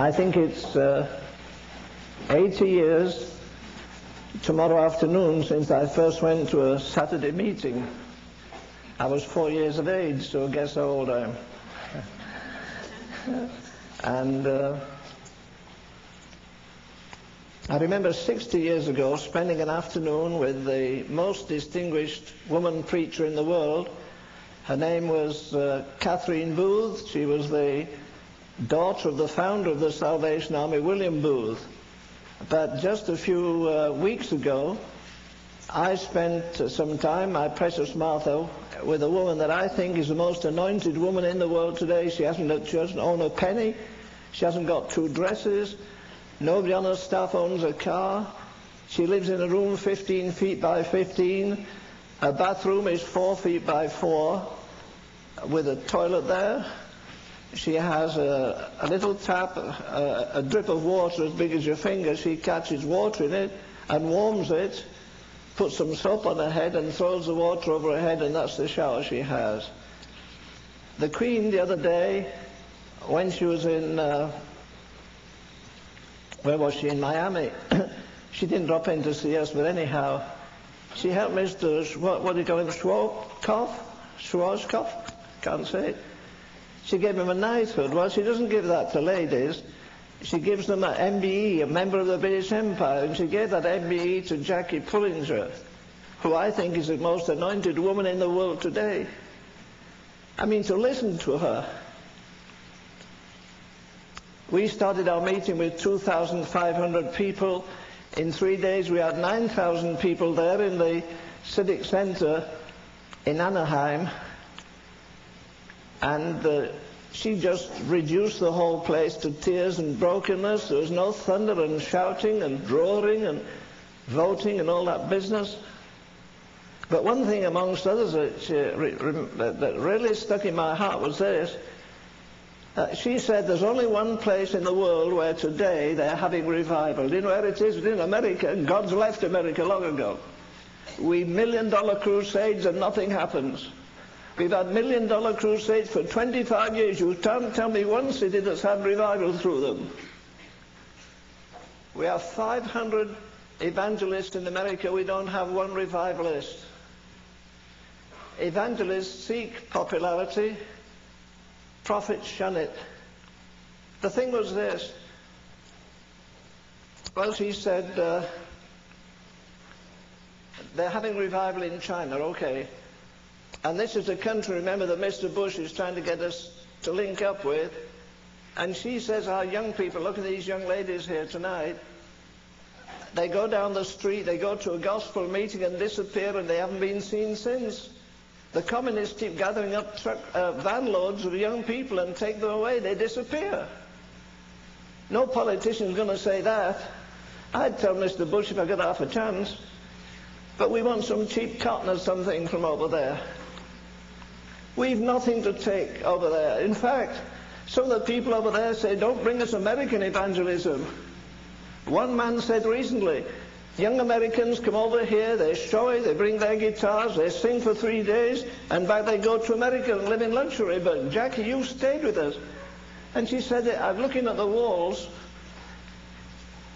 I think it's uh, 80 years tomorrow afternoon since I first went to a Saturday meeting. I was four years of age, so guess how old I am. and uh, I remember 60 years ago spending an afternoon with the most distinguished woman preacher in the world. Her name was uh, Catherine Booth. She was the daughter of the founder of the Salvation Army, William Booth. But just a few uh, weeks ago, I spent some time, my precious Martha, with a woman that I think is the most anointed woman in the world today. She hasn't, she doesn't a penny. She hasn't got two dresses. Nobody on her staff owns a car. She lives in a room 15 feet by 15. Her bathroom is 4 feet by 4 with a toilet there she has a, a little tap, a, a, drip of water as big as your finger. She catches water in it and warms it, puts some soap on her head and throws the water over her head and that's the shower she has. The Queen the other day, when she was in, uh, where was she, in Miami, she didn't drop in to see us, but anyhow, she helped Mr. what, what do you call him, Schwarzkopf? Schwarzkopf? Can't say it she gave him a knighthood. Well, she doesn't give that to ladies. She gives them an MBE, a member of the British Empire, and she gave that MBE to Jackie Pullinger, who I think is the most anointed woman in the world today. I mean, to listen to her. We started our meeting with 2,500 people. In three days, we had 9,000 people there in the Civic Center in Anaheim and uh, she just reduced the whole place to tears and brokenness. There was no thunder and shouting and roaring and voting and all that business. But one thing amongst others that, really stuck in my heart was this. Uh, she said there's only one place in the world where today they're having revival. Do you know where it is? It's in America. God's left America long ago. We million dollar crusades and nothing happens. We've had million dollar crusades for 25 years. You can't tell me one city that's had revival through them. We have 500 evangelists in America. We don't have one revivalist. Evangelists seek popularity. Prophets shun it. The thing was this. Well, she said, uh, they're having revival in China. Okay. And this is a country, remember, that Mr. Bush is trying to get us to link up with. And she says our young people, look at these young ladies here tonight, they go down the street, they go to a gospel meeting and disappear and they haven't been seen since. The communists keep gathering up truck, uh, van loads of young people and take them away. They disappear. No politician is going to say that. I'd tell Mr. Bush if I got half a chance. But we want some cheap cotton or something from over there. We've nothing to take over there. In fact, some of the people over there say, don't bring us American evangelism. One man said recently, young Americans come over here, they're showy, they bring their guitars, they sing for three days, and back they go to America and live in luxury. But Jackie, you stayed with us. And she said, I'm looking at the walls.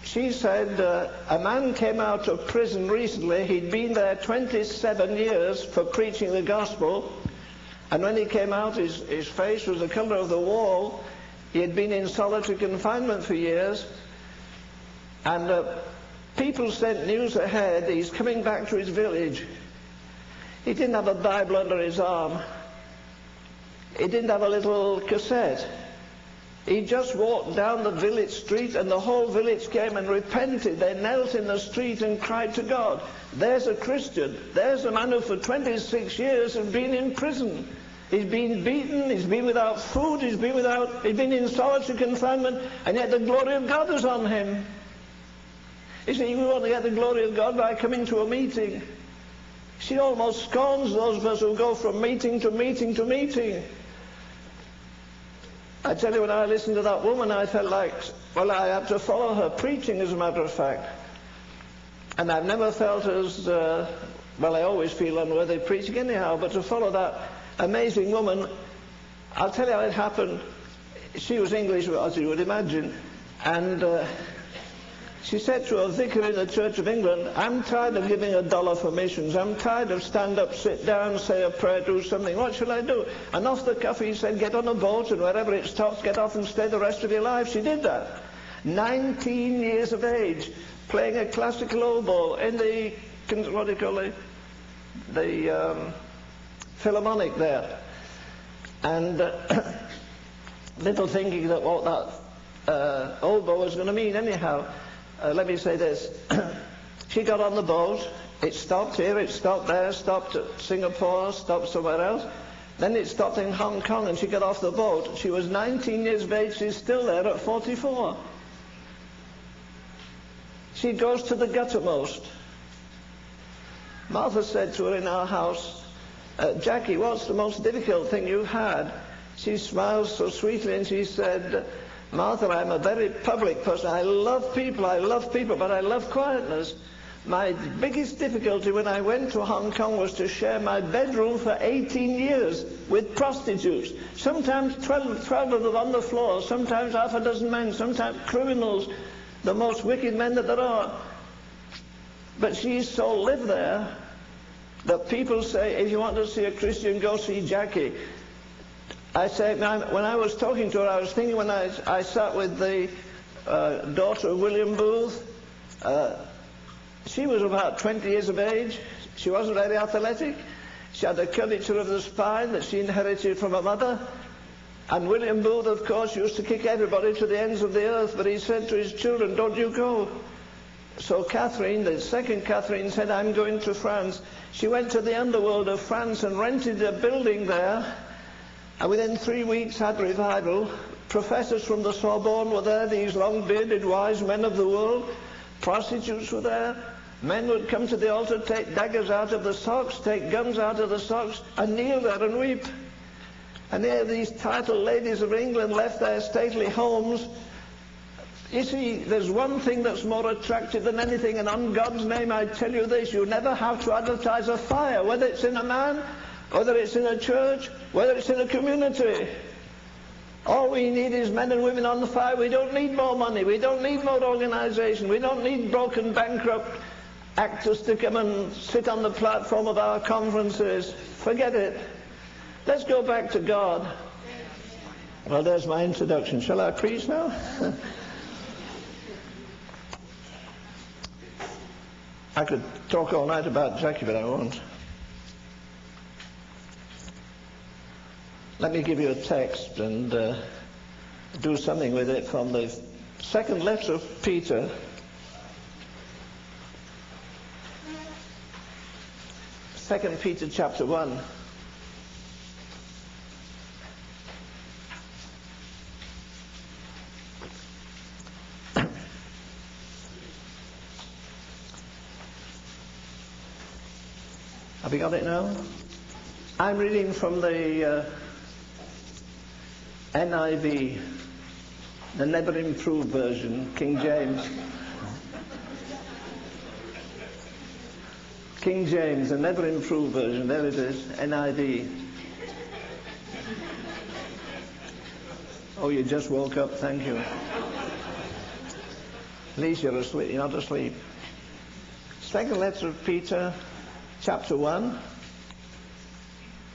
She said, uh, a man came out of prison recently. He'd been there 27 years for preaching the gospel. And when he came out, his, his face was the color of the wall. He had been in solitary confinement for years. And uh, people sent news ahead he's coming back to his village. He didn't have a Bible under his arm. He didn't have a little cassette. He just walked down the village street and the whole village came and repented. They knelt in the street and cried to God. There's a Christian. There's a man who for 26 years had been in prison. He's been beaten, he's been without food, he's been without, he's been in solitary confinement, and yet the glory of God is on him. You see, we want to get the glory of God by coming to a meeting. She almost scorns those of us who go from meeting to meeting to meeting. I tell you, when I listened to that woman, I felt like, well, I had to follow her preaching, as a matter of fact. And I've never felt as, uh, well, I always feel unworthy preaching anyhow, but to follow that amazing woman. I'll tell you how it happened. She was English, as you would imagine. And uh, she said to a vicar in the Church of England, I'm tired of giving a dollar for missions. I'm tired of stand up, sit down, say a prayer, do something. What shall I do? And off the cuff he said, get on a boat and wherever it stops, get off and stay the rest of your life. She did that. 19 years of age, playing a classical oboe in the, what do you call it, the um, Philharmonic there. And uh, little thinking that what that uh, oboe was going to mean anyhow uh, let me say this. she got on the boat. It stopped here, it stopped there, stopped at Singapore, stopped somewhere else. Then it stopped in Hong Kong and she got off the boat. She was 19 years of age. She's still there at 44. She goes to the guttermost. Martha said to her in our house, uh, Jackie, what's the most difficult thing you've had? She smiles so sweetly and she said, Martha, I'm a very public person. I love people, I love people, but I love quietness. My biggest difficulty when I went to Hong Kong was to share my bedroom for 18 years with prostitutes. Sometimes 12, 12 of them on the floor, sometimes half a dozen men, sometimes criminals, the most wicked men that there are. But she so lived there that people say, if you want to see a Christian, go see Jackie. I say, when I was talking to her, I was thinking when I, I sat with the uh, daughter of William Booth, uh, she was about 20 years of age. She wasn't very athletic. She had the curvature of the spine that she inherited from her mother. And William Booth, of course, used to kick everybody to the ends of the earth, but he said to his children, don't you go. So Catherine, the second Catherine, said, I'm going to France. She went to the underworld of France and rented a building there and within three weeks had revival. Professors from the Sorbonne were there, these long-bearded wise men of the world. Prostitutes were there. Men would come to the altar, take daggers out of the socks, take guns out of the socks, and kneel there and weep. And here these titled ladies of England left their stately homes. You see, there's one thing that's more attractive than anything, and on God's name I tell you this, you never have to advertise a fire, whether it's in a man whether it's in a church, whether it's in a community. All we need is men and women on the fire. We don't need more money. We don't need more organization. We don't need broken, bankrupt actors to come and sit on the platform of our conferences. Forget it. Let's go back to God. Well, there's my introduction. Shall I preach now? I could talk all night about Jackie, but I won't. Let me give you a text and uh, do something with it from the second letter of Peter. Second Peter chapter 1. Have you got it now? I'm reading from the uh, NIV, the never improved version, King James. King James, the never improved version, there it is, NIV. Oh, you just woke up, thank you. At least you're asleep, you're not asleep. Second letter of Peter, chapter 1,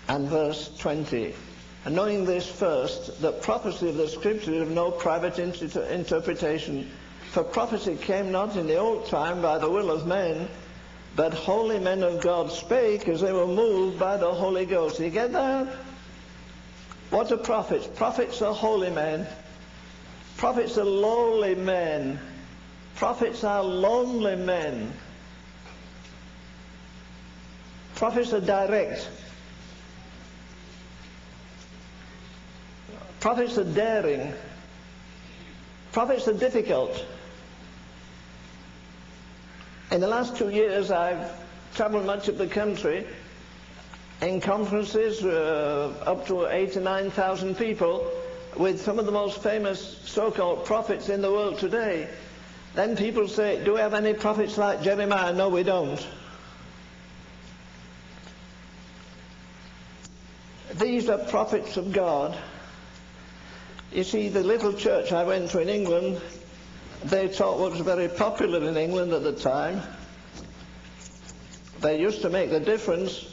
and verse 20. And knowing this first, that prophecy of the scripture is of no private interpretation. For prophecy came not in the old time by the will of men, but holy men of God spake as they were moved by the Holy Ghost. You get that? What are prophets? Prophets are holy men. Prophets are lowly men. Prophets are lonely men. Prophets are direct. Prophets are daring. Prophets are difficult. In the last two years, I've traveled much of the country in conferences, uh, up to eight to nine thousand people, with some of the most famous so-called prophets in the world today. Then people say, do we have any prophets like Jeremiah? No, we don't. These are prophets of God you see, the little church I went to in England they taught what was very popular in England at the time. They used to make the difference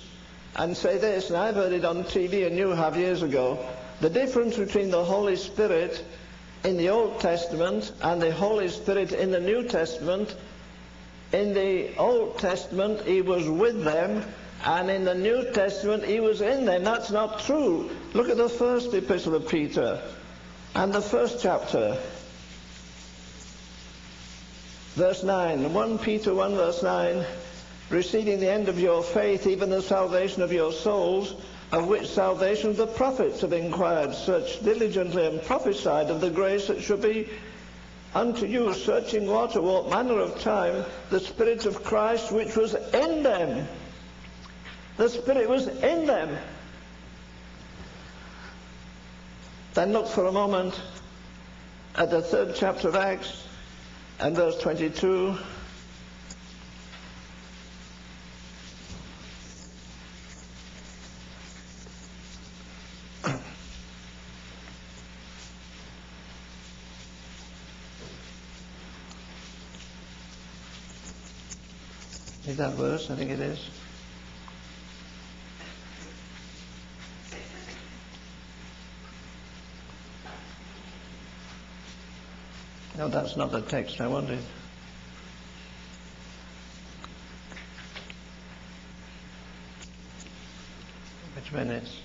and say this, and I've heard it on TV and you have years ago, the difference between the Holy Spirit in the Old Testament and the Holy Spirit in the New Testament. In the Old Testament, he was with them, and in the New Testament, he was in them. That's not true. Look at the first epistle of Peter and the first chapter. Verse 9, 1 Peter 1 verse 9, receiving the end of your faith, even the salvation of your souls, of which salvation the prophets have inquired, searched diligently, and prophesied of the grace that should be unto you, searching what or what manner of time the Spirit of Christ which was in them. The Spirit was in them. Then look for a moment at the third chapter of Acts and verse 22. Is that verse? I think it is. No, that's not the text I wanted. Which minutes?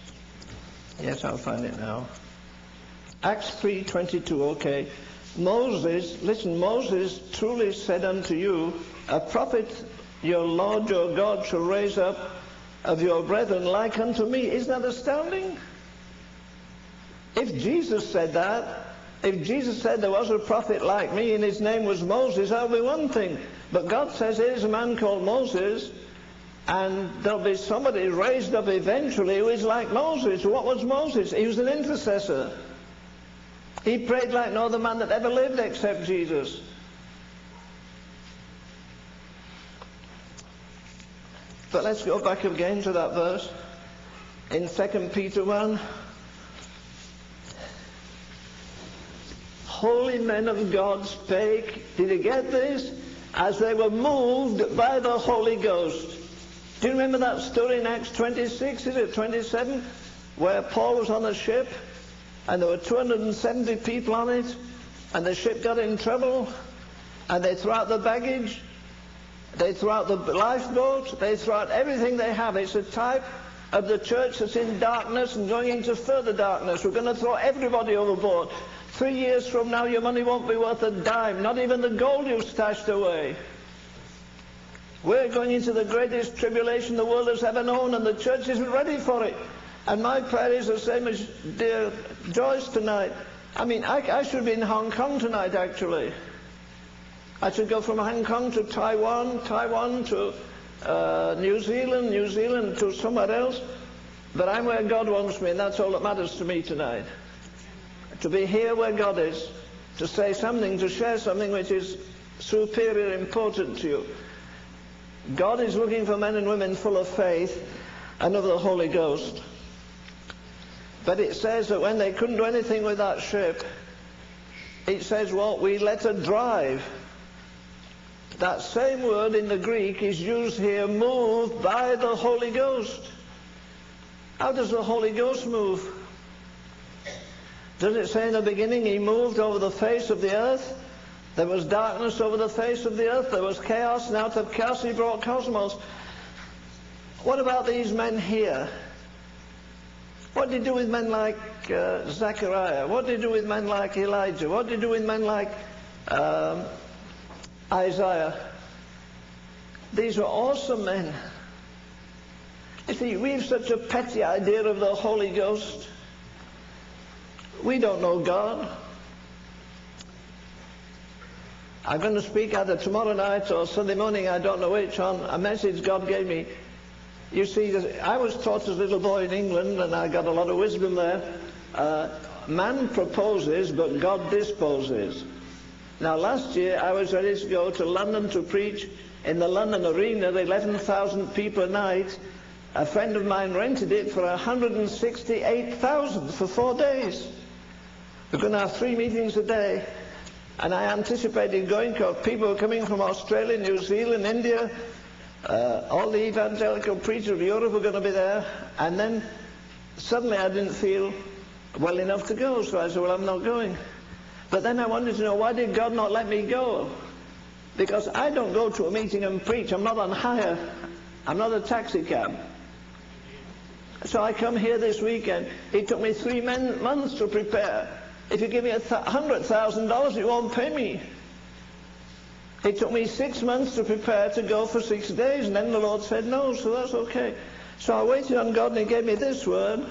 Yes, I'll find it now. Acts 3.22, okay. Moses, listen, Moses truly said unto you, a prophet your Lord your God shall raise up of your brethren like unto me. Isn't that astounding? If Jesus said that, if Jesus said there was a prophet like me and his name was Moses, that would be one thing. But God says there's a man called Moses and there'll be somebody raised up eventually who is like Moses. What was Moses? He was an intercessor. He prayed like no other man that ever lived except Jesus. But let's go back again to that verse in 2 Peter 1. Holy men of God spake, did you get this? As they were moved by the Holy Ghost. Do you remember that story in Acts 26, is it 27? Where Paul was on a ship and there were 270 people on it and the ship got in trouble and they threw out the baggage they threw out the lifeboats. They threw out everything they have. It's a type of the church that's in darkness and going into further darkness. We're going to throw everybody overboard. Three years from now, your money won't be worth a dime, not even the gold you've stashed away. We're going into the greatest tribulation the world has ever known, and the church isn't ready for it. And my prayer is the same as dear Joyce tonight. I mean, I, I should be in Hong Kong tonight, actually. I should go from Hong Kong to Taiwan, Taiwan to uh, New Zealand, New Zealand to somewhere else. But I'm where God wants me, and that's all that matters to me tonight. To be here where God is, to say something, to share something which is superior important to you. God is looking for men and women full of faith and of the Holy Ghost. But it says that when they couldn't do anything with that ship, it says, well, we let her drive. That same word in the Greek is used here, moved by the Holy Ghost. How does the Holy Ghost move? Does it say in the beginning he moved over the face of the earth? There was darkness over the face of the earth. There was chaos, and out of chaos he brought cosmos. What about these men here? What did he do with men like uh, Zechariah? What did he do with men like Elijah? What did he do with men like um, Isaiah. These were awesome men. You see, we have such a petty idea of the Holy Ghost. We don't know God. I'm going to speak either tomorrow night or Sunday morning, I don't know which, on a message God gave me. You see, I was taught as a little boy in England, and I got a lot of wisdom there. Uh, man proposes, but God disposes. Now, last year I was ready to go to London to preach in the London Arena, 11,000 people a night. A friend of mine rented it for 168,000 for four days. We're going to have three meetings a day. And I anticipated going because people were coming from Australia, New Zealand, India. Uh, all the evangelical preachers of Europe were going to be there. And then suddenly I didn't feel well enough to go. So I said, well, I'm not going. But then I wanted to know, why did God not let me go? Because I don't go to a meeting and preach. I'm not on hire. I'm not a taxi cab. So I come here this weekend. It took me three men- months to prepare. If you give me a $100,000, you won't pay me. It took me six months to prepare to go for six days, and then the Lord said no, so that's okay. So I waited on God, and He gave me this word.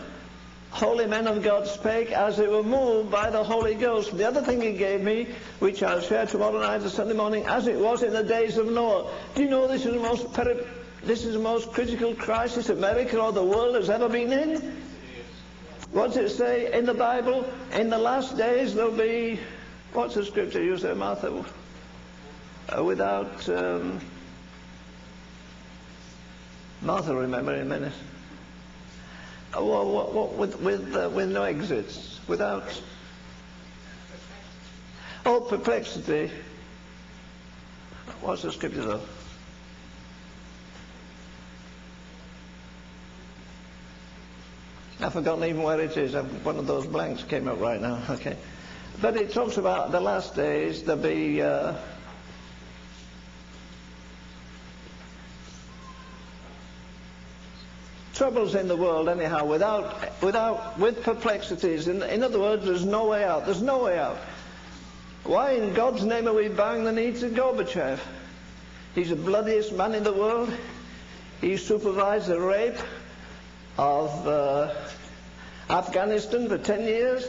Holy men of God spake as they were moved by the Holy Ghost. The other thing He gave me, which I'll share tomorrow night or Sunday morning, as it was in the days of Noah. Do you know this is the most this is the most critical crisis America or the world has ever been in? What's it say in the Bible? In the last days there'll be, what's the scripture you say, Martha? Uh, without, um, Martha, remember in a minute. Uh, what, what, with, with, uh, with no exits, without, oh, perplexity. What's the scripture though? I've forgotten even where it is. One of those blanks came up right now. Okay. But it talks about the last days, there'll be... Uh, troubles in the world anyhow without without with perplexities in, in other words there's no way out there's no way out why in god's name are we bowing the knee to gorbachev he's the bloodiest man in the world he supervised the rape of uh, Afghanistan for 10 years.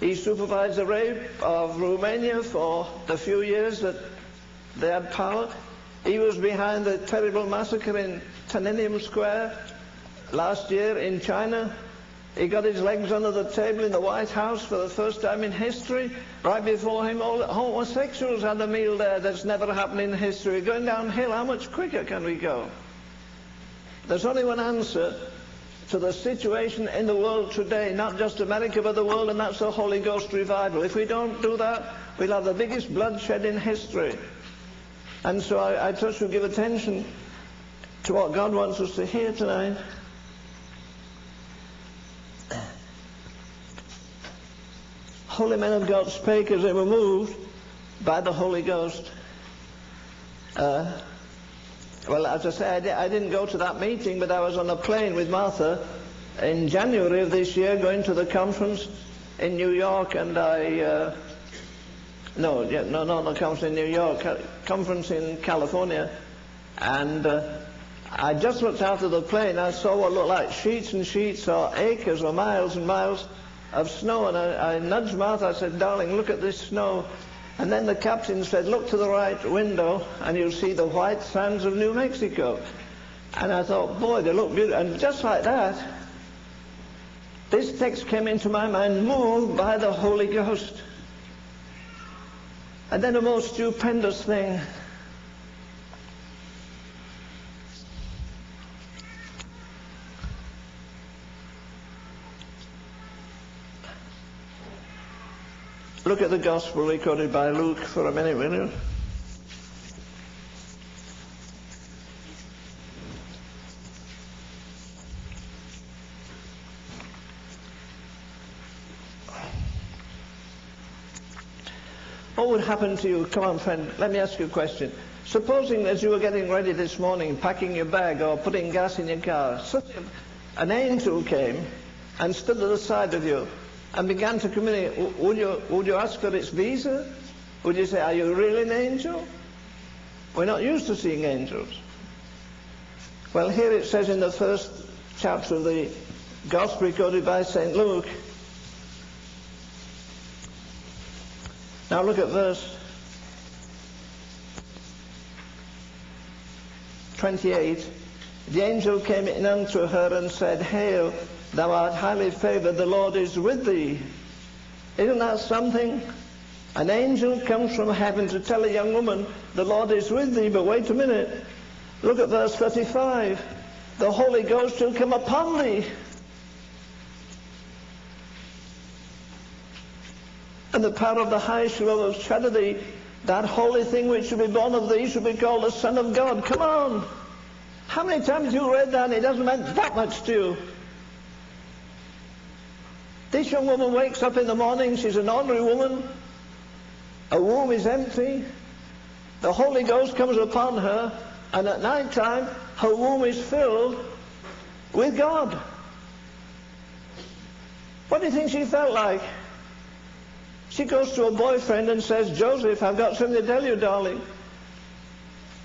He supervised the rape of Romania for the few years that they had power. He was behind the terrible massacre in Tiananmen Square last year in China. He got his legs under the table in the White House for the first time in history. Right before him, all homosexuals had a meal there that's never happened in history. Going downhill, how much quicker can we go? There's only one answer to the situation in the world today, not just America, but the world, and that's the Holy Ghost revival. If we don't do that, we'll have the biggest bloodshed in history. And so I, I trust you'll give attention to what God wants us to hear tonight. Holy men of God spake as they were moved by the Holy Ghost. Uh, well, as I say, I, di- I didn't go to that meeting, but I was on a plane with Martha in January of this year going to the conference in New York, and I, uh, no, yeah, no, not the conference in New York, uh, conference in California, and uh, I just looked out of the plane. I saw what looked like sheets and sheets, or acres, or miles and miles of snow, and I, I nudged Martha. I said, "Darling, look at this snow." And then the captain said, look to the right window and you'll see the white sands of New Mexico. And I thought, boy, they look beautiful. And just like that, this text came into my mind, moved by the Holy Ghost. And then a most stupendous thing. Look at the gospel recorded by Luke for a minute, will you? What would happen to you? Come on, friend, let me ask you a question. Supposing as you were getting ready this morning, packing your bag or putting gas in your car, an angel came and stood at the side of you and began to communicate, would you, would you ask for its visa? Would you say, are you really an angel? We're not used to seeing angels. Well, here it says in the first chapter of the Gospel recorded by St. Luke. Now look at verse 28. The angel came in unto her and said, Hail, thou art highly favored, the Lord is with thee. Isn't that something? An angel comes from heaven to tell a young woman, the Lord is with thee, but wait a minute. Look at verse 35. The Holy Ghost will come upon thee. And the power of the highest will overshadow thee. That holy thing which shall be born of thee shall be called the Son of God. Come on. How many times you read that and it doesn't mean that much to you? This young woman wakes up in the morning, she's an ordinary woman. Her womb is empty. The Holy Ghost comes upon her, and at night time, her womb is filled with God. What do you think she felt like? She goes to her boyfriend and says, Joseph, I've got something to tell you, darling.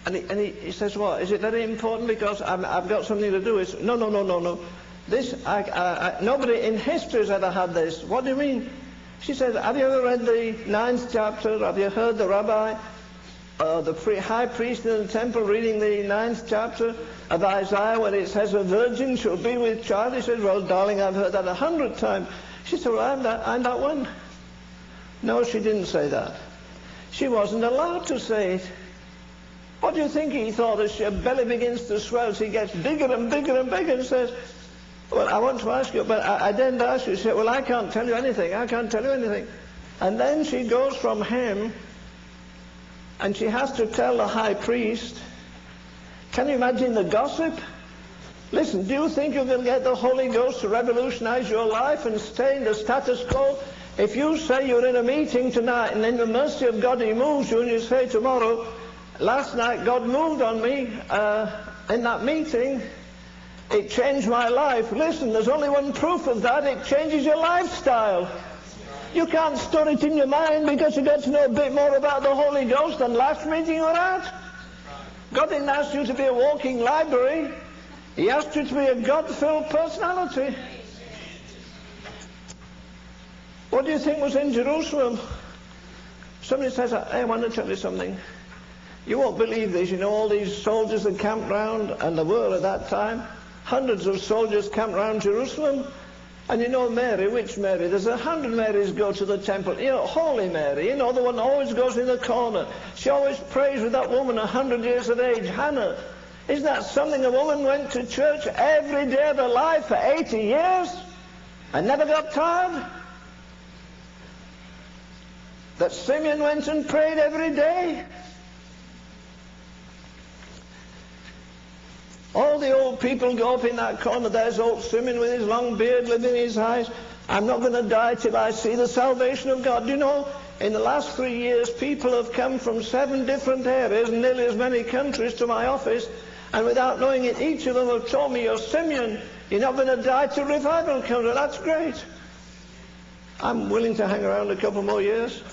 And he, and he, he says, what? Is it very important because i have got something to do? It's, no, no, no, no, no. This, I, I, I, nobody in history has ever had this. What do you mean? She said, have you ever read the ninth chapter? Have you heard the rabbi, uh, the pre- high priest in the temple reading the ninth chapter of Isaiah when it says a virgin shall be with child? He said, well, darling, I've heard that a hundred times. She said, well, I'm that, I'm that one. No, she didn't say that. She wasn't allowed to say it. What do you think he thought as her belly begins to swell, she gets bigger and bigger and bigger and says, well, I want to ask you, but I, I didn't ask you. She said, well, I can't tell you anything. I can't tell you anything. And then she goes from him and she has to tell the high priest. Can you imagine the gossip? Listen, do you think you can get the Holy Ghost to revolutionize your life and stay in the status quo? If you say you're in a meeting tonight and in the mercy of God he moves you and you say tomorrow, last night God moved on me uh, in that meeting, it changed my life. Listen, there's only one proof of that. It changes your lifestyle. You can't store it in your mind because you get to know a bit more about the Holy Ghost than last meeting you were at. God didn't ask you to be a walking library. He asked you to be a God-filled personality. What do you think was in Jerusalem? Somebody says, hey, I want to tell you something. You won't believe this. You know all these soldiers that camped round, and there were at that time, hundreds of soldiers camped round Jerusalem. And you know Mary, which Mary? There's a hundred Marys go to the temple. You know, Holy Mary, you know, the one always goes in the corner. She always prays with that woman a hundred years of age, Hannah. Isn't that something? A woman went to church every day of her life for 80 years and never got tired. That Simeon went and prayed every day. All the old people go up in that corner. There's old Simeon with his long beard living in his eyes. I'm not going to die till I see the salvation of God. Do You know, in the last three years, people have come from seven different areas, nearly as many countries, to my office. And without knowing it, each of them have told me, you're Simeon. You're not going to die till revival comes. And that's great. I'm willing to hang around a couple more years.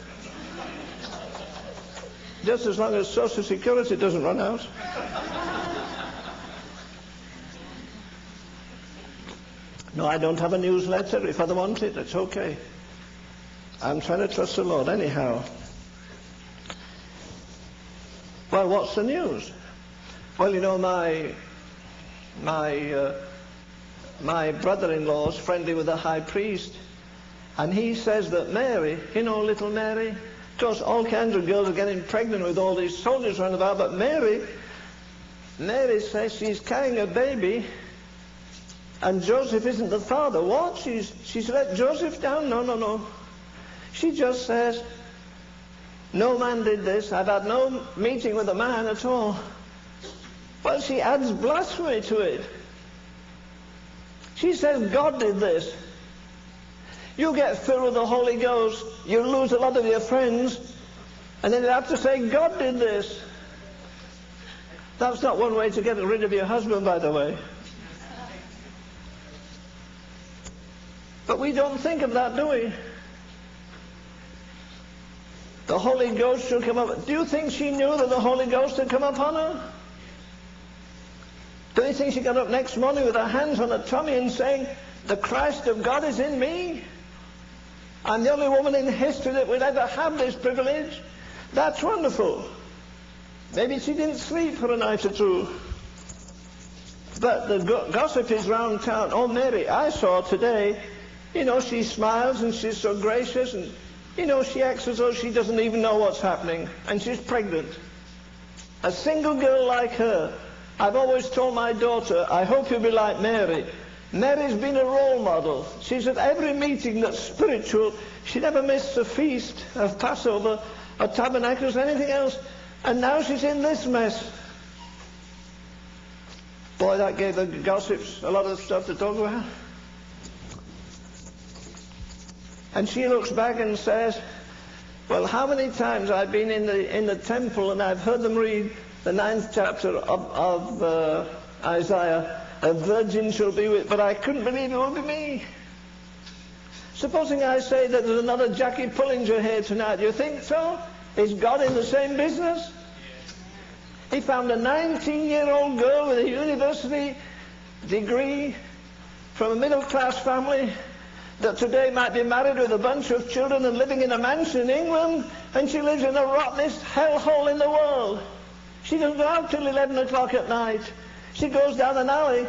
Just as long as Social Security doesn't run out. No, I don't have a newsletter. If I want it, it's okay. I'm trying to trust the Lord anyhow. Well, what's the news? Well, you know, my my uh, my brother-in-law is friendly with the high priest, and he says that Mary, you know, little Mary, of course, all kinds of girls are getting pregnant with all these soldiers around about, but Mary, Mary says she's carrying a baby and Joseph isn't the father. What? She's, she's let Joseph down? No, no, no. She just says, no man did this. I've had no meeting with a man at all. Well, she adds blasphemy to it. She says God did this. You get filled with the Holy Ghost, you lose a lot of your friends, and then you have to say God did this. That's not one way to get rid of your husband, by the way. But we don't think of that, do we? The Holy Ghost should come up. Do you think she knew that the Holy Ghost had come upon her? Do you think she got up next morning with her hands on her tummy and saying, the Christ of God is in me? I'm the only woman in history that would ever have this privilege. That's wonderful. Maybe she didn't sleep for a night or two. But the gossip is round town. Oh, Mary, I saw today you know, she smiles and she's so gracious and, you know, she acts as though she doesn't even know what's happening and she's pregnant. A single girl like her, I've always told my daughter, I hope you'll be like Mary. Mary's been a role model. She's at every meeting that's spiritual. She never missed a feast of Passover or Tabernacles or anything else. And now she's in this mess. Boy, that gave the gossips a lot of stuff to talk about. And she looks back and says, well, how many times I've been in the, in the temple and I've heard them read the ninth chapter of, of uh, Isaiah, a virgin shall be with, but I couldn't believe it would be me. Supposing I say that there's another Jackie Pullinger here tonight, do you think so? Is God in the same business? He found a 19-year-old girl with a university degree from a middle-class family that today might be married with a bunch of children and living in a mansion in England, and she lives in the rottenest hellhole in the world. She doesn't go out till 11 o'clock at night. She goes down an alley,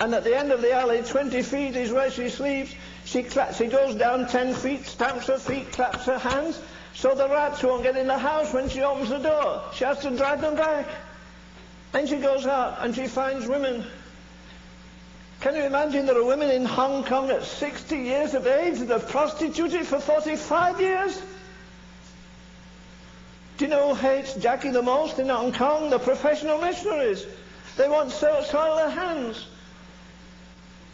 and at the end of the alley, 20 feet is where she sleeps. She, cla- she goes down 10 feet, stamps her feet, claps her hands, so the rats won't get in the house when she opens the door. She has to drive them back. Then she goes out and she finds women. Can you imagine there are women in Hong Kong at 60 years of age that have prostituted for 45 years? Do you know who hates Jackie the most in Hong Kong? The professional missionaries. They want to soil their hands.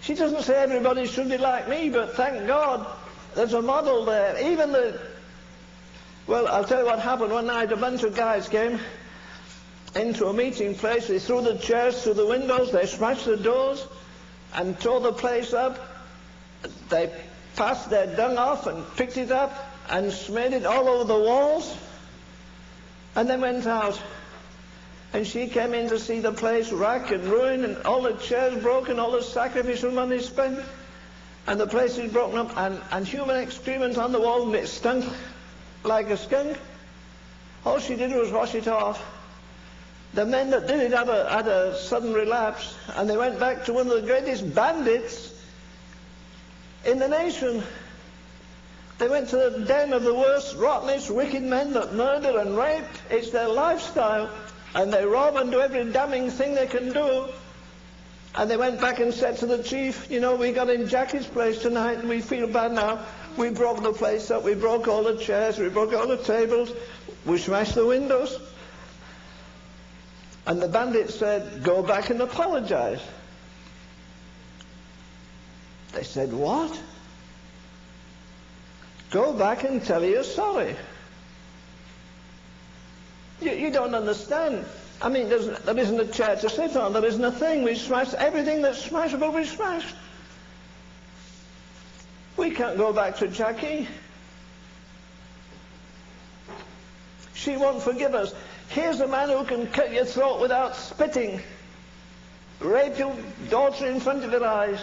She doesn't say everybody should be like me, but thank God there's a model there. Even the... Well, I'll tell you what happened. One night a bunch of guys came into a meeting place. They threw the chairs through the windows. They smashed the doors and tore the place up. They passed their dung off and picked it up and smeared it all over the walls and then went out. And she came in to see the place rack and ruin and all the chairs broken, all the sacrificial money spent. And the place is broken up and, and human excrement on the wall and it stunk like a skunk. All she did was wash it off. The men that did it had a, had a sudden relapse and they went back to one of the greatest bandits in the nation. They went to the den of the worst, rottenest, wicked men that murder and rape. It's their lifestyle. And they rob and do every damning thing they can do. And they went back and said to the chief, you know, we got in Jackie's place tonight and we feel bad now. We broke the place up. We broke all the chairs. We broke all the tables. We smashed the windows. And the bandit said, go back and apologize. They said, what? Go back and tell you're sorry. You, you don't understand. I mean, there isn't a chair to sit on. There isn't a thing. We smashed everything that's smashable. We smashed. We can't go back to Jackie. She won't forgive us. Here's a man who can cut your throat without spitting, rape your daughter in front of your eyes,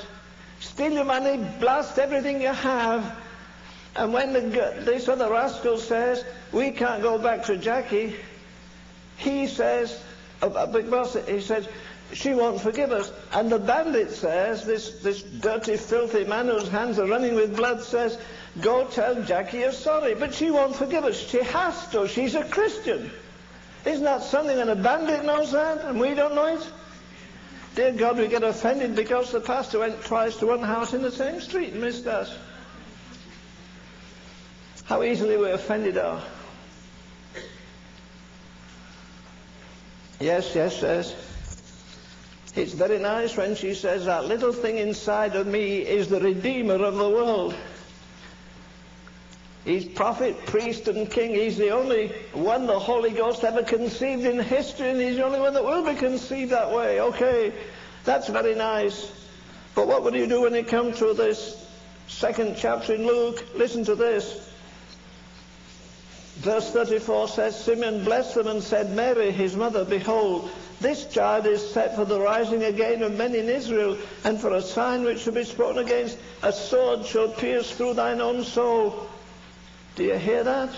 steal your money, blast everything you have. And when the, this other rascal says, we can't go back to Jackie, he says, he says, she won't forgive us. And the bandit says, this, this dirty, filthy man whose hands are running with blood says, go tell Jackie you're sorry. But she won't forgive us. She has to. She's a Christian. Isn't that something and a bandit knows that and we don't know it? Dear God, we get offended because the pastor went twice to one house in the same street and missed us. How easily we offended are. Yes, yes, yes. It's very nice when she says that little thing inside of me is the Redeemer of the world. He's prophet, priest, and king. He's the only one the Holy Ghost ever conceived in history, and he's the only one that will be conceived that way. Okay, that's very nice. But what would you do when you come to this second chapter in Luke? Listen to this. Verse 34 says, Simeon blessed them and said, Mary, his mother, behold, this child is set for the rising again of many in Israel, and for a sign which shall be spoken against. A sword shall pierce through thine own soul. Do you hear that?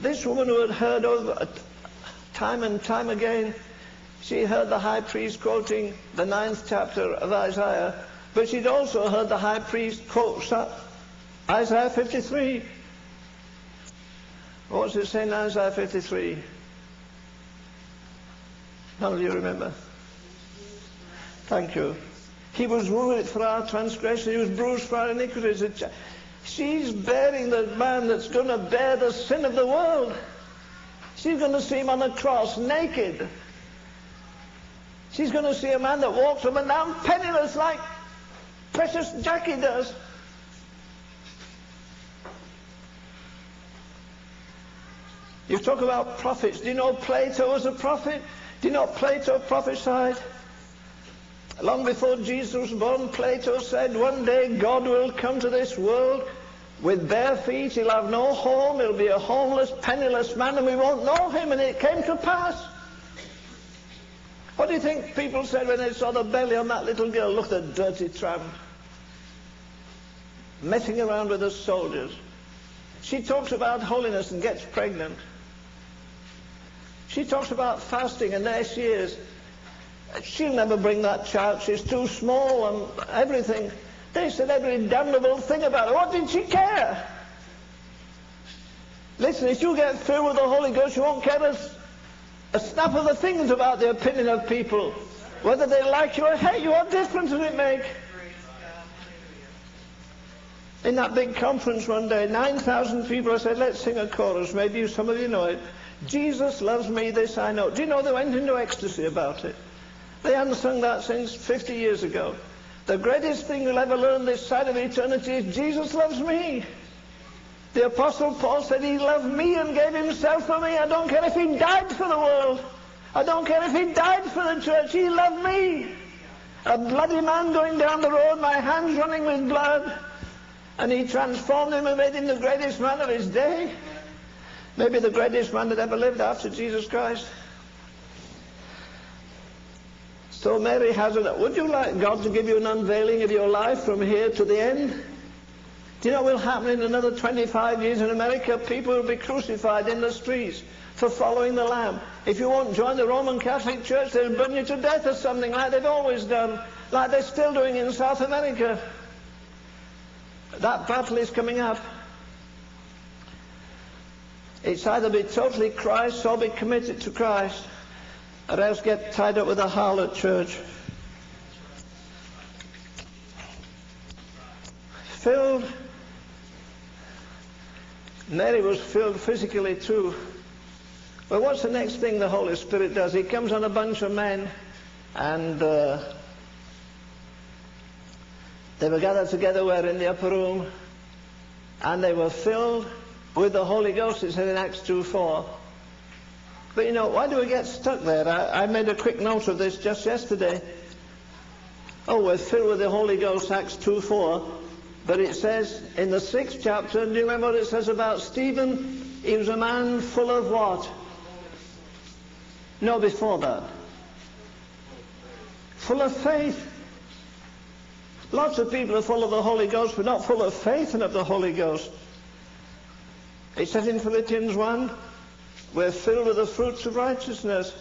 This woman who had heard over uh, time and time again, she heard the high priest quoting the ninth chapter of Isaiah, but she'd also heard the high priest quote Isaiah 53. What does it say in Isaiah 53? None of you remember? Thank you. He was wounded for our transgression. He was bruised for our iniquities. She's bearing the man that's going to bear the sin of the world. She's going to see him on the cross naked. She's going to see a man that walks up and down penniless like precious Jackie does. You talk about prophets. Do you know Plato was a prophet? Do you know Plato prophesied? Long before Jesus was born, Plato said, one day God will come to this world with bare feet. He'll have no home. He'll be a homeless, penniless man, and we won't know him. And it came to pass. What do you think people said when they saw the belly on that little girl? Look the dirty tramp. Messing around with the soldiers. She talks about holiness and gets pregnant. She talks about fasting, and there she is. She'll never bring that child. She's too small and everything. They said every damnable thing about her. What did she care? Listen, if you get filled with the Holy Ghost, you won't care a, a snap of the things about the opinion of people. Whether they like you or hate you, what difference does it make? In that big conference one day, 9,000 people, I said, let's sing a chorus. Maybe some of you know it. Jesus loves me, this I know. Do you know they went into ecstasy about it? They hadn't sung that since 50 years ago. The greatest thing you'll ever learn this side of eternity is Jesus loves me. The Apostle Paul said he loved me and gave himself for me. I don't care if he died for the world. I don't care if he died for the church. He loved me. A bloody man going down the road, my hands running with blood. And he transformed him and made him the greatest man of his day. Maybe the greatest man that ever lived after Jesus Christ. So Mary has it. Would you like God to give you an unveiling of your life from here to the end? Do you know what will happen in another 25 years in America? People will be crucified in the streets for following the Lamb. If you won't join the Roman Catholic Church, they'll burn you to death or something like they've always done, like they're still doing in South America. That battle is coming up. It's either be totally Christ or be committed to Christ, else get tied up with a harlot church. Filled, Mary was filled physically too. But what's the next thing the Holy Spirit does? He comes on a bunch of men, and uh, they were gathered together, were in the upper room, and they were filled with the Holy Ghost, it said in Acts 2.4. But you know, why do we get stuck there? I, I made a quick note of this just yesterday. Oh, we're filled with the Holy Ghost, Acts 2.4. But it says in the sixth chapter, do you remember what it says about Stephen? He was a man full of what? No, before that. Full of faith. Lots of people are full of the Holy Ghost, but not full of faith and of the Holy Ghost. It says in Philippians 1, we're filled with the fruits of righteousness.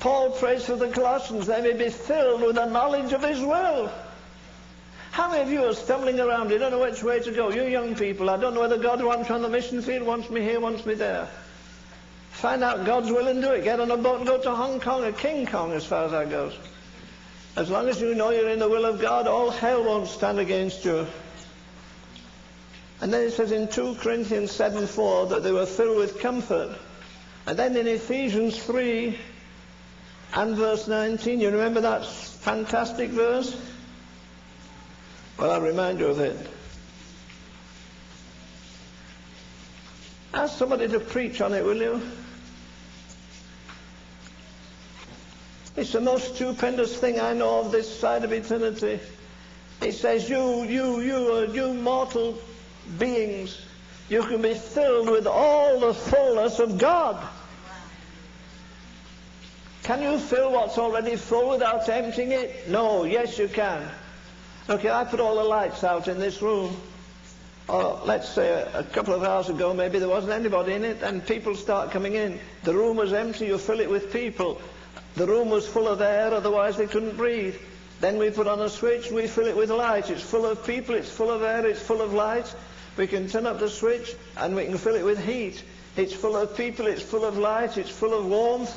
Paul prays for the Colossians, they may be filled with the knowledge of his will. How many of you are stumbling around? You don't know which way to go. You young people, I don't know whether God wants me on the mission field, wants me here, wants me there. Find out God's will and do it. Get on a boat and go to Hong Kong or King Kong as far as that goes. As long as you know you're in the will of God, all hell won't stand against you. And then it says in 2 Corinthians 7 4 that they were filled with comfort. And then in Ephesians 3 and verse 19, you remember that fantastic verse? Well, I'll remind you of it. Ask somebody to preach on it, will you? It's the most stupendous thing I know of this side of eternity. It says, you, you, you, you mortal beings, you can be filled with all the fullness of God. Can you fill what's already full without emptying it? No. Yes, you can. Okay, I put all the lights out in this room. Or let's say a, a, couple of hours ago, maybe there wasn't anybody in it, and people start coming in. The room was empty, you fill it with people. The room was full of air, otherwise they couldn't breathe. Then we put on a switch, we fill it with light. It's full of people, it's full of air, it's full of light. We can turn up the switch and we can fill it with heat. It's full of people, it's full of light, it's full of warmth.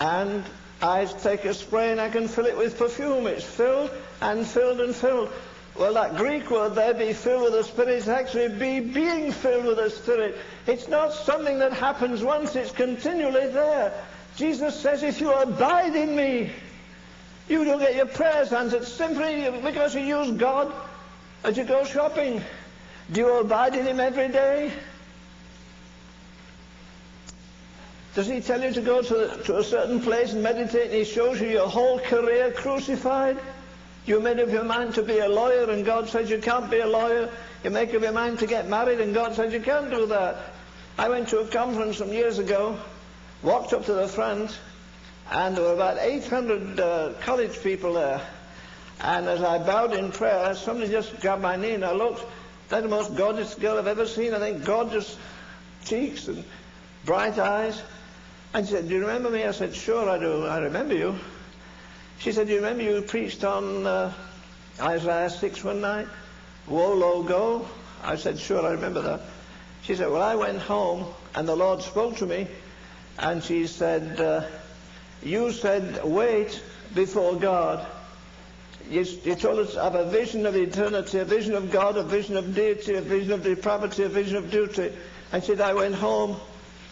And I take a spray and I can fill it with perfume. It's filled and filled and filled. Well, that Greek word there, be filled with the Spirit, is actually be being filled with the Spirit. It's not something that happens once, it's continually there. Jesus says, if you abide in me, you don't get your prayers answered simply because you use God as you go shopping. Do you abide in him every day? Does he tell you to go to, to a certain place and meditate and he shows you your whole career crucified? You made up your mind to be a lawyer and God says you can't be a lawyer. You make up your mind to get married and God says you can't do that. I went to a conference some years ago, walked up to the front, and there were about 800 uh, college people there. And as I bowed in prayer, somebody just grabbed my knee and I looked. That's the most gorgeous girl I've ever seen. I think gorgeous cheeks and bright eyes. And she said, do you remember me? I said, sure I do. I remember you. She said, do you remember you preached on uh, Isaiah 6 one night? Woe, lo, go. I said, sure, I remember that. She said, well, I went home and the Lord spoke to me and she said, uh, you said, wait before God. You, you, told us of a vision of eternity, a vision of God, a vision of deity, a vision of depravity, a vision of duty. And she said, I went home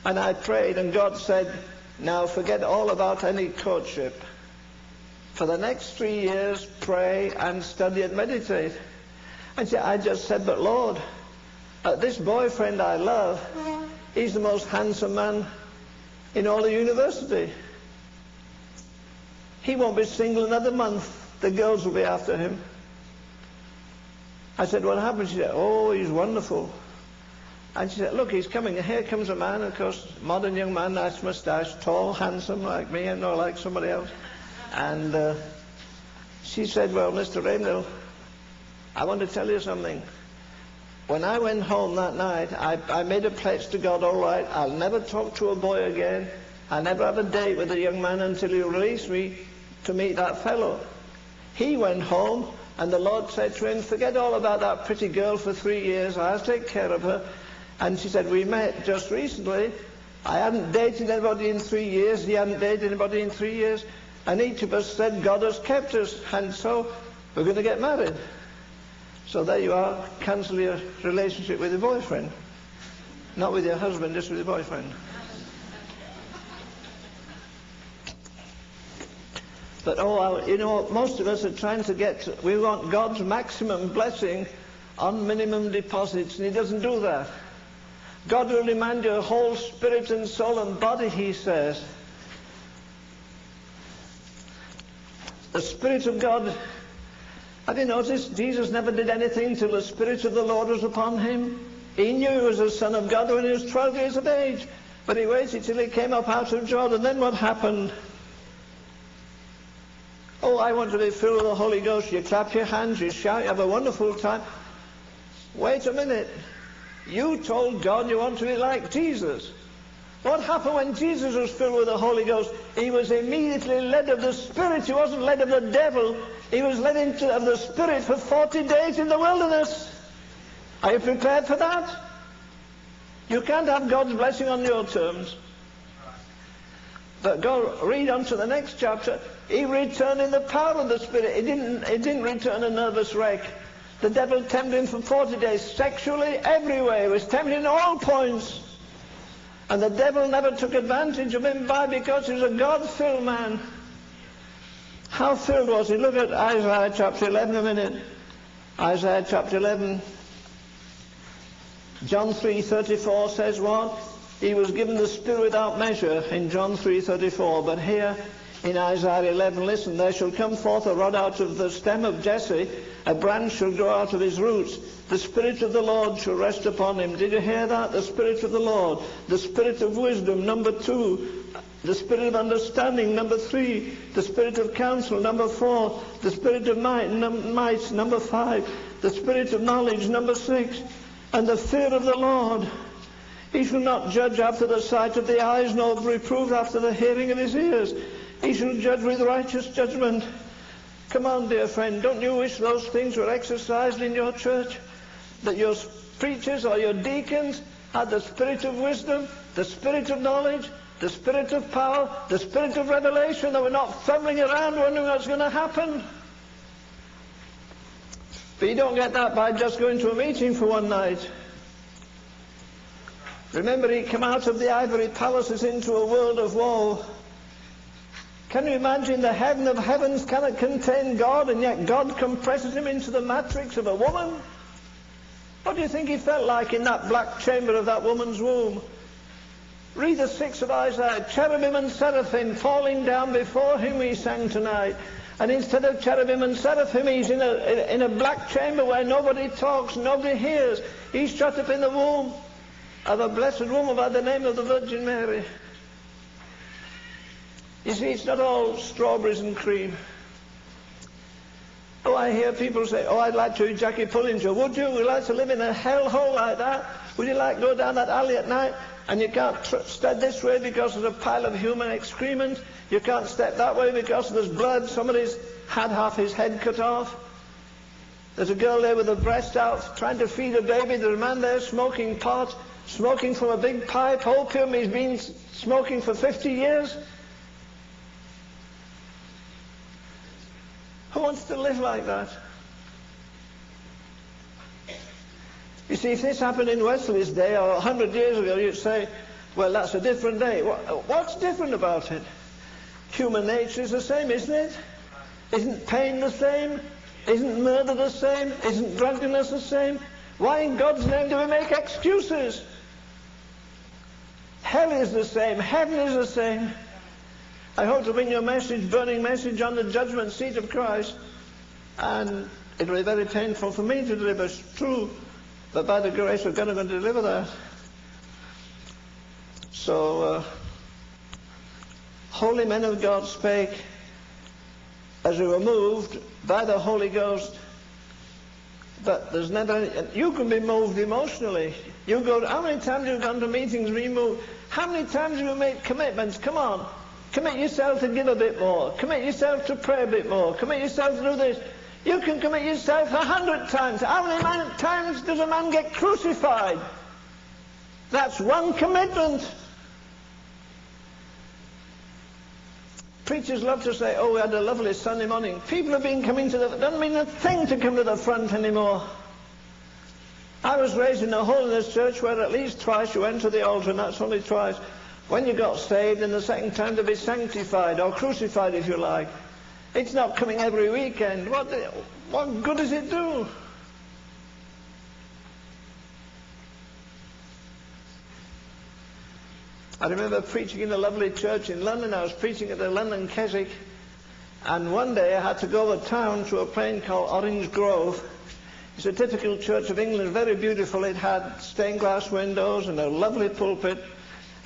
and I prayed and God said, now forget all about any courtship for the next three years, pray and study and meditate. And I just said, but Lord, uh, this boyfriend I love, he's the most handsome man in all the university. He won't be single another month. The girls will be after him. I said, what happened? She said, oh, he's wonderful. And she said, look, he's coming. Here comes a man, of course, modern young man, nice moustache, tall, handsome like me and not like somebody else. And uh, she said, well, Mr. Ravenhill, I want to tell you something. When I went home that night, I, I made a pledge to God, all right, I'll never talk to a boy again. I'll never have a date with a young man until you release me to meet that fellow. He went home, and the Lord said to him, forget all about that pretty girl for three years. I'll take care of her. And she said, we met just recently. I hadn't dated anybody in three years. He hadn't dated anybody in three years. And each of us said, God has kept us, and so we're going to get married. So there you are, cancel your relationship with your boyfriend. Not with your husband, just with your boyfriend. But oh, you know, most of us are trying to get, we want God's maximum blessing on minimum deposits, and He doesn't do that. God will demand your whole spirit and soul and body, He says. The Spirit of God. Have you noticed Jesus never did anything till the Spirit of the Lord was upon him? He knew he was the Son of God when he was 12 years of age. But he waited till he came up out of Jordan. And then what happened? Oh, I want to be filled with the Holy Ghost. You clap your hands, you shout, you have a wonderful time. Wait a minute. You told God you want to be like Jesus. What happened when Jesus was filled with the Holy Ghost? He was immediately led of the Spirit. He wasn't led of the devil. He was led into of the Spirit for 40 days in the wilderness. Are you prepared for that? You can't have God's blessing on your terms. But go read on to the next chapter. He returned in the power of the Spirit. He didn't, he didn't return a nervous wreck. The devil tempted him for 40 days, sexually, everywhere. He was tempted in all points. And the devil never took advantage of him. Why? Because he was a God-filled man. How filled was he? Look at Isaiah chapter 11 a minute. Isaiah chapter 11. John 3.34 says what? He was given the Spirit without measure in John 3.34. But here in Isaiah 11, listen, there shall come forth a rod out of the stem of Jesse, a branch shall grow out of his roots. The Spirit of the Lord shall rest upon him. Did you hear that? The Spirit of the Lord. The Spirit of wisdom, number two. The Spirit of understanding, number three. The Spirit of counsel, number four. The Spirit of might, num- might number five. The Spirit of knowledge, number six. And the fear of the Lord. He shall not judge after the sight of the eyes, nor reprove after the hearing of his ears. He shall judge with righteous judgment. Come on, dear friend, don't you wish those things were exercised in your church? That your preachers or your deacons had the spirit of wisdom, the spirit of knowledge, the spirit of power, the spirit of revelation, that we're not fumbling around wondering what's going to happen. But you don't get that by just going to a meeting for one night. Remember, he came out of the ivory palaces into a world of woe. Can you imagine the heaven of heavens cannot contain God, and yet God compresses him into the matrix of a woman? What do you think he felt like in that black chamber of that woman's womb? Read the six of Isaiah. Cherubim and seraphim falling down before him, we sang tonight. And instead of cherubim and seraphim, he's in a, in a black chamber where nobody talks, nobody hears. He's shut up in the womb of a blessed woman by the name of the Virgin Mary. You see, it's not all strawberries and cream. Oh, I hear people say, oh, I'd like to Jackie Pullinger. Would you? Would you like to live in a hellhole like that? Would you like to go down that alley at night and you can't step this way because there's a pile of human excrement? You can't step that way because there's blood. Somebody's had half his head cut off. There's a girl there with her breast out trying to feed a baby. There's a man there smoking pot, smoking from a big pipe. Opium he's been smoking for 50 years. Who wants to live like that? You see, if this happened in Wesley's day or 100 years ago, you'd say, well, that's a different day. What's different about it? Human nature is the same, isn't it? Isn't pain the same? Isn't murder the same? Isn't drunkenness the same? Why in God's name do we make excuses? Hell is the same. Heaven is the same. I hope to bring you a message, burning message on the judgment seat of Christ. And it will be very painful for me to deliver. It's true. But by the grace of God, I'm going to deliver that. So, uh, holy men of God spake as we were moved by the Holy Ghost. But there's never any, you can be moved emotionally. You go, how many times have you gone to meetings, removed? How many times have you made commitments? Come on. Commit yourself to give a bit more. Commit yourself to pray a bit more. Commit yourself to do this. You can commit yourself a hundred times. How many times does a man get crucified? That's one commitment. Preachers love to say, oh, we had a lovely Sunday morning. People have been coming to the... It doesn't mean a thing to come to the front anymore. I was raised in a holiness church where at least twice you went to the altar, and that's only twice when you got saved and the second time to be sanctified or crucified if you like. It's not coming every weekend. What, what good does it do? I remember preaching in a lovely church in London. I was preaching at the London Keswick. And one day I had to go over town to a place called Orange Grove. It's a typical church of England, very beautiful. It had stained glass windows and a lovely pulpit.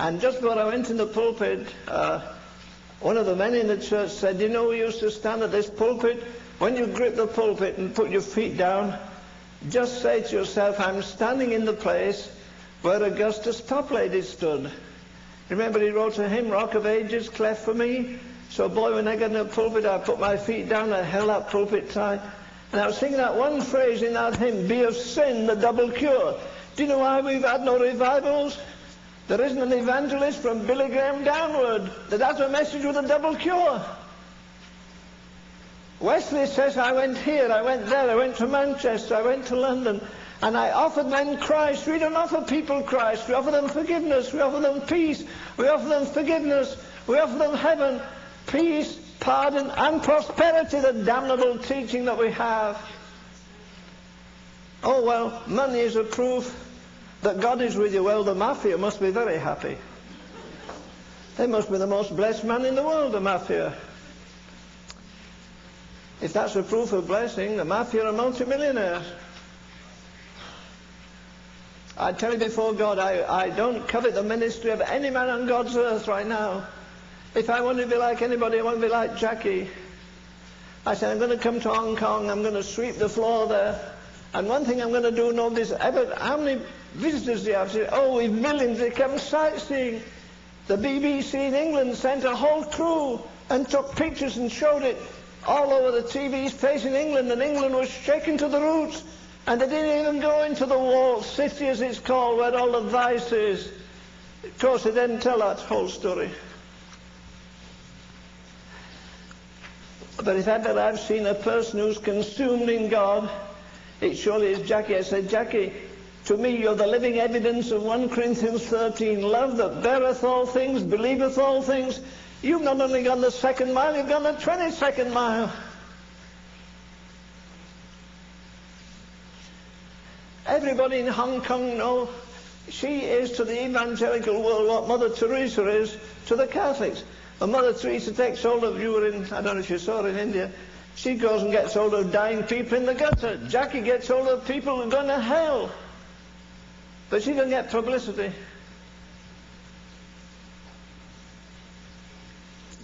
And just before I went in the pulpit, uh, one of the men in the church said, you know, we used to stand at this pulpit. When you grip the pulpit and put your feet down, just say to yourself, I'm standing in the place where Augustus Toplady stood. Remember he wrote a hymn, Rock of Ages, cleft for me. So boy, when I got in the pulpit, I put my feet down, I held that pulpit tight. And I was singing that one phrase in that hymn, be of sin the double cure. Do you know why we've had no revivals? There isn't an evangelist from Billy Graham downward that has a message with a double cure. Wesley says, I went here, I went there, I went to Manchester, I went to London, and I offered men Christ. We don't offer people Christ. We offer them forgiveness. We offer them peace. We offer them forgiveness. We offer them heaven, peace, pardon, and prosperity, the damnable teaching that we have. Oh, well, money is a proof that God is with you, well, the mafia must be very happy. They must be the most blessed man in the world, the mafia. If that's a proof of blessing, the mafia are multimillionaires. I tell you before God, I, I don't covet the ministry of any man on God's earth right now. If I want to be like anybody, I want to be like Jackie. I said, I'm going to come to Hong Kong, I'm going to sweep the floor there. And one thing I'm going to do, nobody's ever, how many visitors they have? Oh, we've millions, they come sightseeing. The BBC in England sent a whole crew and took pictures and showed it all over the TVs facing England, and England was shaken to the roots. And they didn't even go into the walled city, as it's called, where all the vice is. Of course, they didn't tell that whole story. But if ever I've seen a person who's consumed in God, it surely is Jackie. I said, Jackie, to me you're the living evidence of 1 Corinthians 13. Love that beareth all things, believeth all things. You've not only gone the second mile, you've gone the 22nd mile. Everybody in Hong Kong know she is to the evangelical world what Mother Teresa is to the Catholics. And Mother Teresa takes hold of you were in, I don't know if you saw her in India, she goes and gets hold of dying people in the gutter. Jackie gets hold of people who are going to hell. But she doesn't get publicity.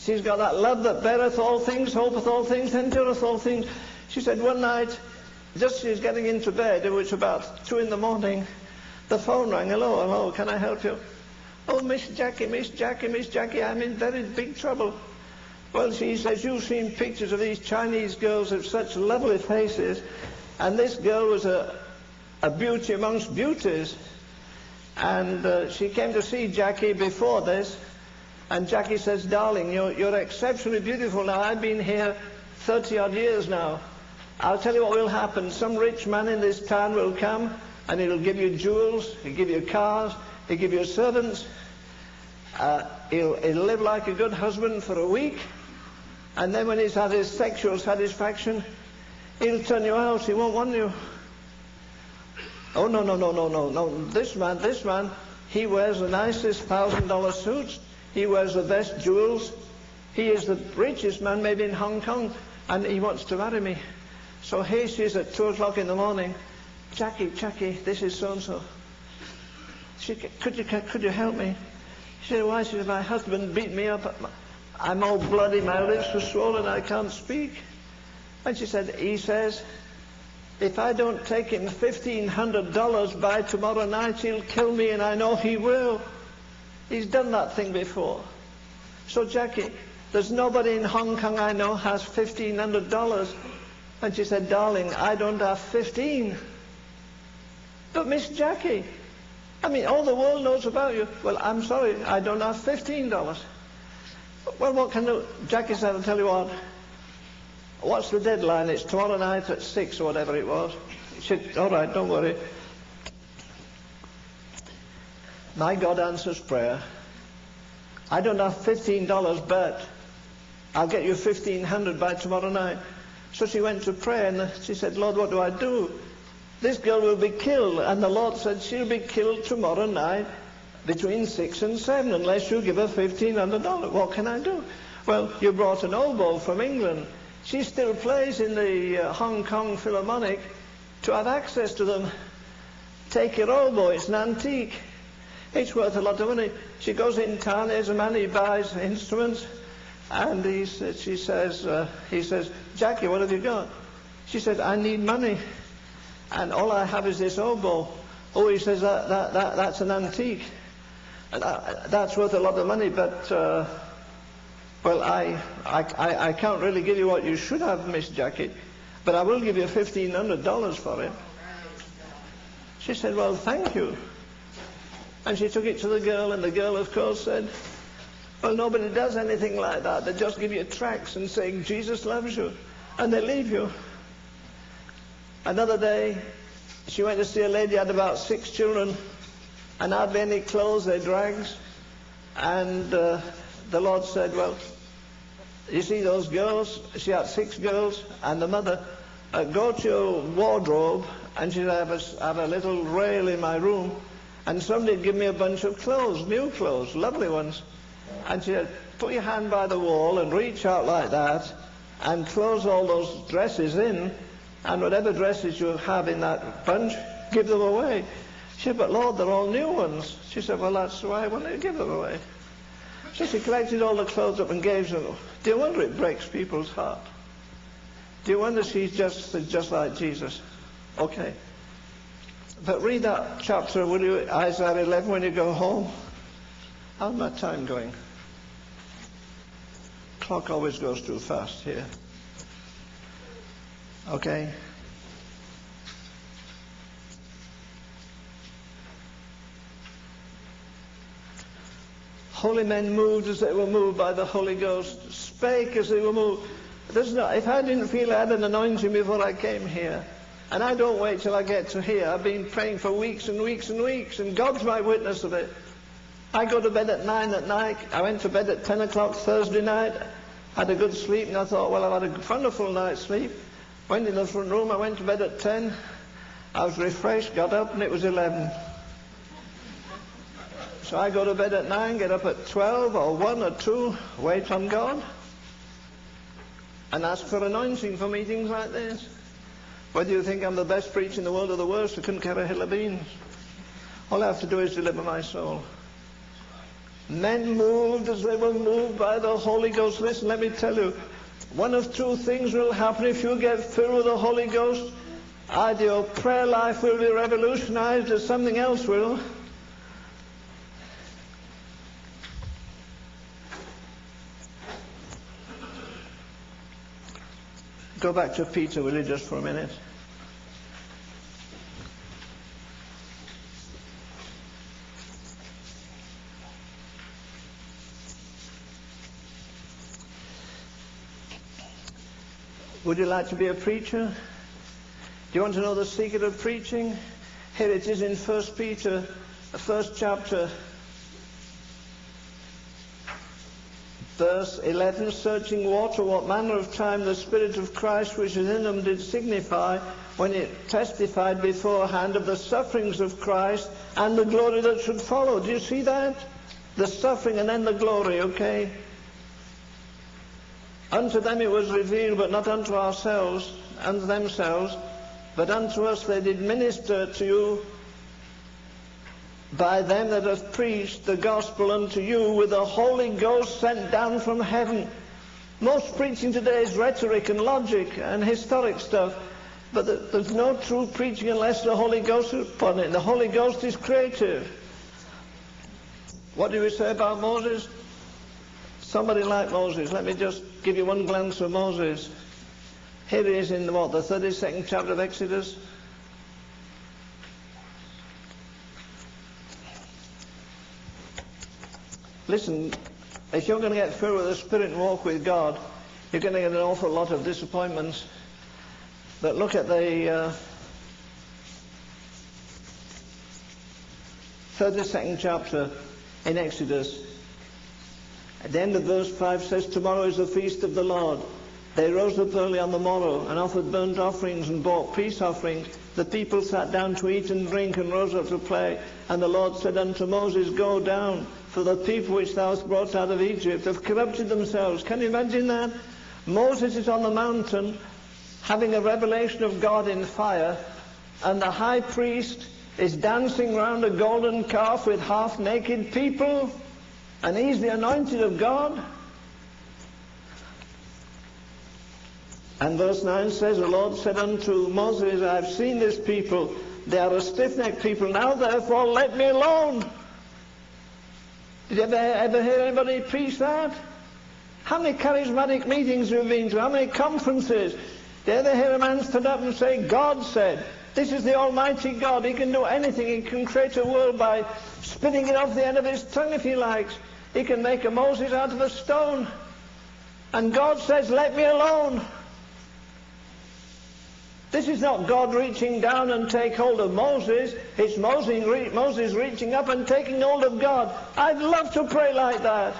She's got that love that beareth all things, hopeth all things, endureth all things. She said one night, just as she was getting into bed, it was about two in the morning, the phone rang. Hello, hello, can I help you? Oh, Miss Jackie, Miss Jackie, Miss Jackie, I'm in very big trouble. Well, she says, you've seen pictures of these Chinese girls with such lovely faces, and this girl was a, a beauty amongst beauties. And uh, she came to see Jackie before this, and Jackie says, darling, you're, you're exceptionally beautiful. Now, I've been here 30 odd years now. I'll tell you what will happen. Some rich man in this town will come and he'll give you jewels, he'll give you cars, he'll give you servants. Uh, he'll, he'll live like a good husband for a week. And then when he's had his sexual satisfaction, he'll turn you out. He won't want you. Oh, no, no, no, no, no, no. This man, this man, he wears the nicest thousand dollar suits. He wears the best jewels. He is the richest man maybe in Hong Kong. And he wants to marry me. So here she is at 2 o'clock in the morning. Jackie, Jackie, this is so-and-so. She, could you, could you help me? She said, why? She said, my husband beat me up. I'm all bloody, my lips are swollen, I can't speak. And she said, he says, if I don't take him $1,500 by tomorrow night, he'll kill me, and I know he will. He's done that thing before. So, Jackie, there's nobody in Hong Kong I know has $1,500 and she said, darling, I don't have 15. But Miss Jackie, I mean, all the world knows about you. Well, I'm sorry, I don't have $15. Well, what can do? Jackie said, I'll tell you what. What's the deadline? It's tomorrow night at 6 or whatever it was. She said, all right, don't worry. My God answers prayer. I don't have $15, but I'll get you 1500 by tomorrow night. So she went to pray and she said, Lord, what do I do? This girl will be killed. And the Lord said, she'll be killed tomorrow night between 6 and 7 unless you give her $1,500. What can I do? Well, you brought an oboe from England. She still plays in the uh, Hong Kong Philharmonic to have access to them. Take your oboe, it's an antique. It's worth a lot of money. She goes in town, there's a man, he buys instruments. And he she says, uh, he says, Jackie, what have you got? She said, I need money. And all I have is this oboe. Oh, he says, that, that, that, that's an antique. And that, that's worth a lot of money, but, uh, well, I, I, I can't really give you what you should have, Miss Jackie, but I will give you $1,500 for it. She said, well, thank you. And she took it to the girl, and the girl, of course, said, well, nobody does anything like that. They just give you tracts and say, Jesus loves you. And they leave you. Another day, she went to see a lady, had about six children, and hardly any clothes, they drags. And uh, the Lord said, well, you see those girls? She had six girls, and the mother, uh, go to your wardrobe, and she'd have a, have a little rail in my room, and somebody'd give me a bunch of clothes, new clothes, lovely ones. And she said, put your hand by the wall and reach out like that and close all those dresses in and whatever dresses you have in that bunch, give them away. She said, but Lord, they're all new ones. She said, well, that's why I want to give them away. So she collected all the clothes up and gave them. Do you wonder it breaks people's heart? Do you wonder she's just, just like Jesus? Okay. But read that chapter, will you, Isaiah 11, when you go home. How's my time going? Clock always goes too fast here. Okay. Holy men moved as they were moved by the Holy Ghost, spake as they were moved. There's if I didn't feel I had an anointing before I came here, and I don't wait till I get to here, I've been praying for weeks and weeks and weeks, and God's my witness of it. I go to bed at 9 at night. I went to bed at 10 o'clock Thursday night. Had a good sleep, and I thought, well, I've had a wonderful night's sleep. Went in the front room. I went to bed at 10. I was refreshed, got up, and it was 11. So I go to bed at 9, get up at 12 or 1 or 2, wait on God, and ask for anointing for meetings like this. Whether you think I'm the best preacher in the world or the worst, I couldn't care a hill of beans. All I have to do is deliver my soul. Men moved as they were moved by the Holy Ghost. Listen, let me tell you, one of two things will happen if you get filled with the Holy Ghost. Either your prayer life will be revolutionized or something else will. Go back to Peter, will you, just for a minute? Would you like to be a preacher? Do you want to know the secret of preaching? Here it is in 1 Peter, the first chapter, Verse 11, searching water, what manner of time the Spirit of Christ which is in them did signify when it testified beforehand of the sufferings of Christ and the glory that should follow. Do you see that? The suffering and then the glory, okay? Unto them it was revealed, but not unto ourselves, unto themselves, but unto us they did minister to you by them that have preached the gospel unto you with the Holy Ghost sent down from heaven. Most preaching today is rhetoric and logic and historic stuff, but there's no true preaching unless the Holy Ghost is upon it. The Holy Ghost is creative. What do we say about Moses? Somebody like Moses. Let me just give you one glance of Moses. Here he is in what, the 32nd chapter of Exodus. Listen, if you're going to get through with the Spirit and walk with God, you're going to get an awful lot of disappointments. But look at the uh, 32nd chapter in Exodus. At the end of verse 5 says, Tomorrow is the feast of the Lord. They rose up early on the morrow and offered burnt offerings and brought peace offerings. The people sat down to eat and drink and rose up to play. And the Lord said unto Moses, Go down for the people which thou hast brought out of Egypt have corrupted themselves. Can you imagine that? Moses is on the mountain having a revelation of God in fire, and the high priest is dancing round a golden calf with half naked people, and he's the anointed of God. And verse 9 says, The Lord said unto Moses, I have seen this people, they are a stiff-necked people, now therefore let me alone. Did you ever, ever hear anybody preach that? How many charismatic meetings have you been to? How many conferences? Did you ever hear a man stand up and say, God said, this is the Almighty God. He can do anything. He can create a world by spitting it off the end of his tongue if he likes. He can make a Moses out of a stone. And God says, let me alone. This is not God reaching down and take hold of Moses. It's Moses, Moses reaching up and taking hold of God. I'd love to pray like that.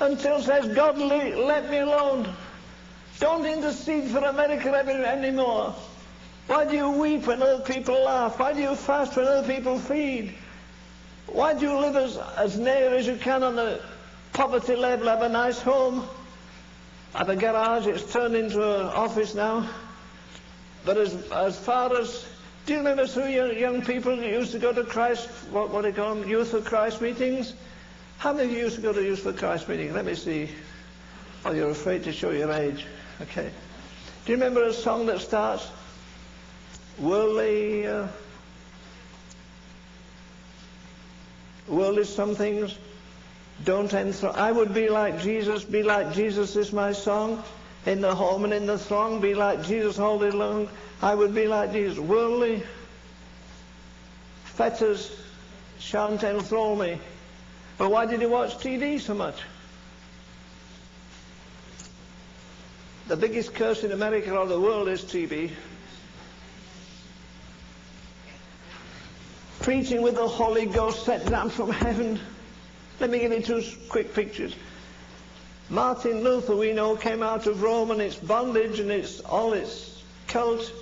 Until says, God, let me alone. Don't intercede for America anymore. Why do you weep when other people laugh? Why do you fast when other people feed? Why do you live as, as near as you can on the poverty level, have a nice home? Have a garage, it's turned into an office now. But as, as far as, do you remember young, young people used to go to Christ, what, what do they call Youth for Christ meetings? How many of you used to go to Youth for Christ meetings? Let me see. Oh, you're afraid to show your age. Okay. Do you remember a song that starts, worldly, uh, worldly some things don't enter. I would be like Jesus, be like Jesus is my song in the home and in the throng, be like Jesus all day long. I would be like Jesus. Worldly fetters shan't enthrall me. But why did he watch TV so much? The biggest curse in America or the world is TV. Preaching with the Holy Ghost set down from heaven. Let me give you two quick pictures. Martin Luther, we know, came out of Rome and its bondage and its all its cult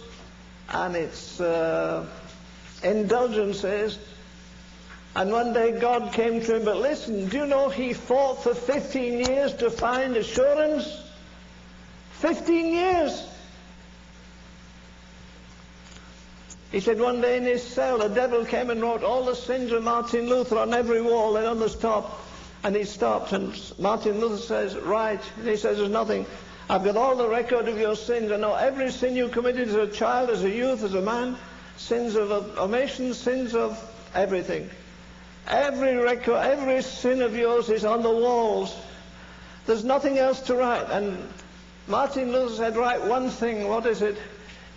and its uh, indulgences. And one day God came to him, but listen, do you know he fought for 15 years to find assurance? 15 years. He said one day in his cell, the devil came and wrote all the sins of Martin Luther on every wall and on the top. And he stopped, and Martin Luther says, right. And he says, there's nothing. I've got all the record of your sins. I know every sin you committed as a child, as a youth, as a man. Sins of omission, sins of everything. Every record, every sin of yours is on the walls. There's nothing else to write. And Martin Luther said, write one thing. What is it?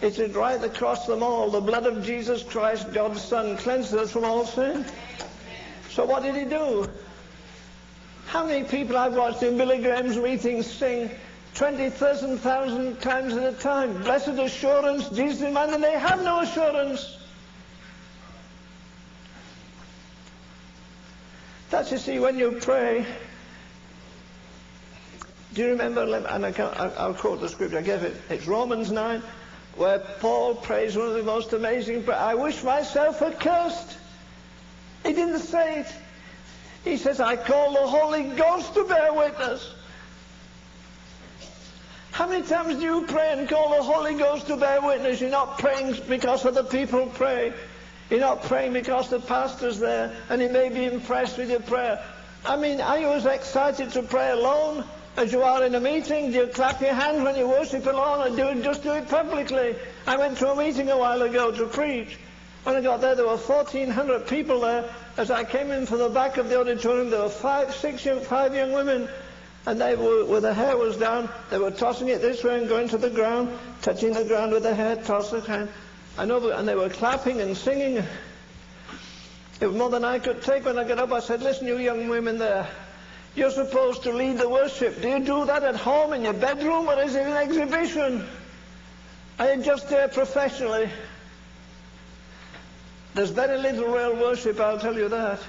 It said, write across them all, the blood of Jesus Christ, God's Son, cleanses us from all sin. So what did he do? How many people I've watched in Billy Graham's meetings sing 20,000 times at a time, blessed assurance, Jesus is mine, and they have no assurance. That's, you see, when you pray, do you remember, and I will quote the scripture, I gave it, it's Romans 9, where Paul prays one of the most amazing prayers. I wish myself accursed. He didn't say it. He says, I call the Holy Ghost to bear witness. How many times do you pray and call the Holy Ghost to bear witness? You're not praying because other people pray. You're not praying because the pastor's there and he may be impressed with your prayer. I mean, are you as excited to pray alone as you are in a meeting? Do you clap your hands when you worship alone or do you just do it publicly? I went to a meeting a while ago to preach. When I got there, there were 1,400 people there. As I came in from the back of the auditorium, there were five, six, young, five young women. And they were, with their hair was down, they were tossing it this way and going to the ground, touching the ground with their hair, tossing the hand. And, over, and they were clapping and singing. It was more than I could take. When I got up, I said, listen, you young women there, you're supposed to lead the worship. Do you do that at home in your bedroom or is it an exhibition? You just there professionally? There's very little real worship, I'll tell you that.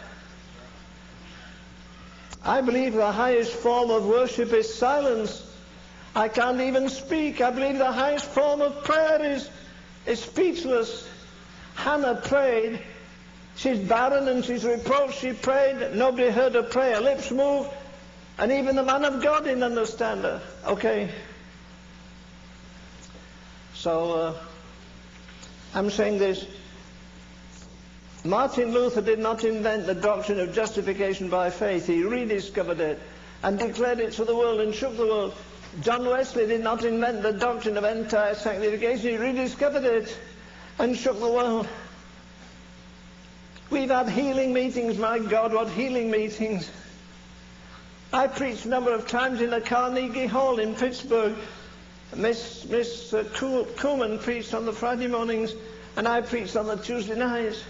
I believe the highest form of worship is silence. I can't even speak. I believe the highest form of prayer is, is speechless. Hannah prayed She's barren and she's reproached. She prayed. Nobody heard her pray. Her lips moved. And even the man of God didn't understand her. Okay. So, uh, I'm saying this. Martin Luther did not invent the doctrine of justification by faith. He rediscovered it and declared it to the world and shook the world. John Wesley did not invent the doctrine of entire sanctification. He rediscovered it and shook the world. We've had healing meetings, my God, what healing meetings. I preached a number of times in the Carnegie Hall in Pittsburgh. Miss, Miss uh, Kuhlman preached on the Friday mornings, and I preached on the Tuesday nights.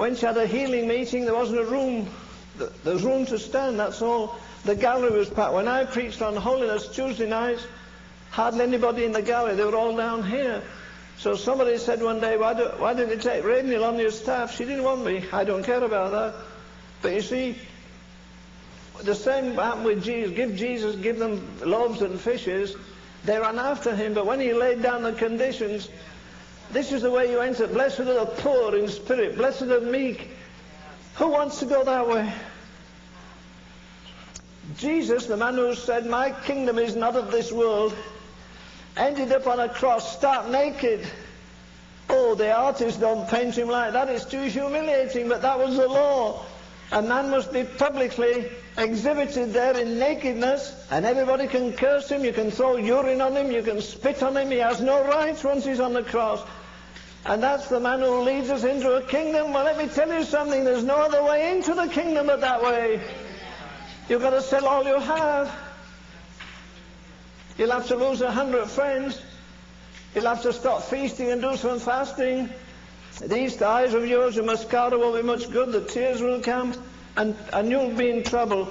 When she had a healing meeting, there wasn't a room. There was room to stand, that's all. The gallery was packed. When I preached on holiness Tuesday nights, hardly anybody in the gallery. They were all down here. So somebody said one day, why, do, why didn't you take Rachel on your staff? She didn't want me. I don't care about that. But you see, the same happened with Jesus. Give Jesus, give them loaves and fishes. They ran after him, but when he laid down the conditions, this is the way you enter. Blessed are the poor in spirit. Blessed are the meek. Who wants to go that way? Jesus, the man who said, My kingdom is not of this world, ended up on a cross, stark naked. Oh, the artists don't paint him like that. It's too humiliating, but that was the law. A man must be publicly exhibited there in nakedness, and everybody can curse him, you can throw urine on him, you can spit on him. He has no rights once he's on the cross. And that's the man who leads us into a kingdom. Well, let me tell you something. There's no other way into the kingdom but that way. You've got to sell all you have. You'll have to lose a hundred friends. You'll have to stop feasting and do some fasting. These eyes of yours, your mascara won't be much good. The tears will come. and, and you'll be in trouble.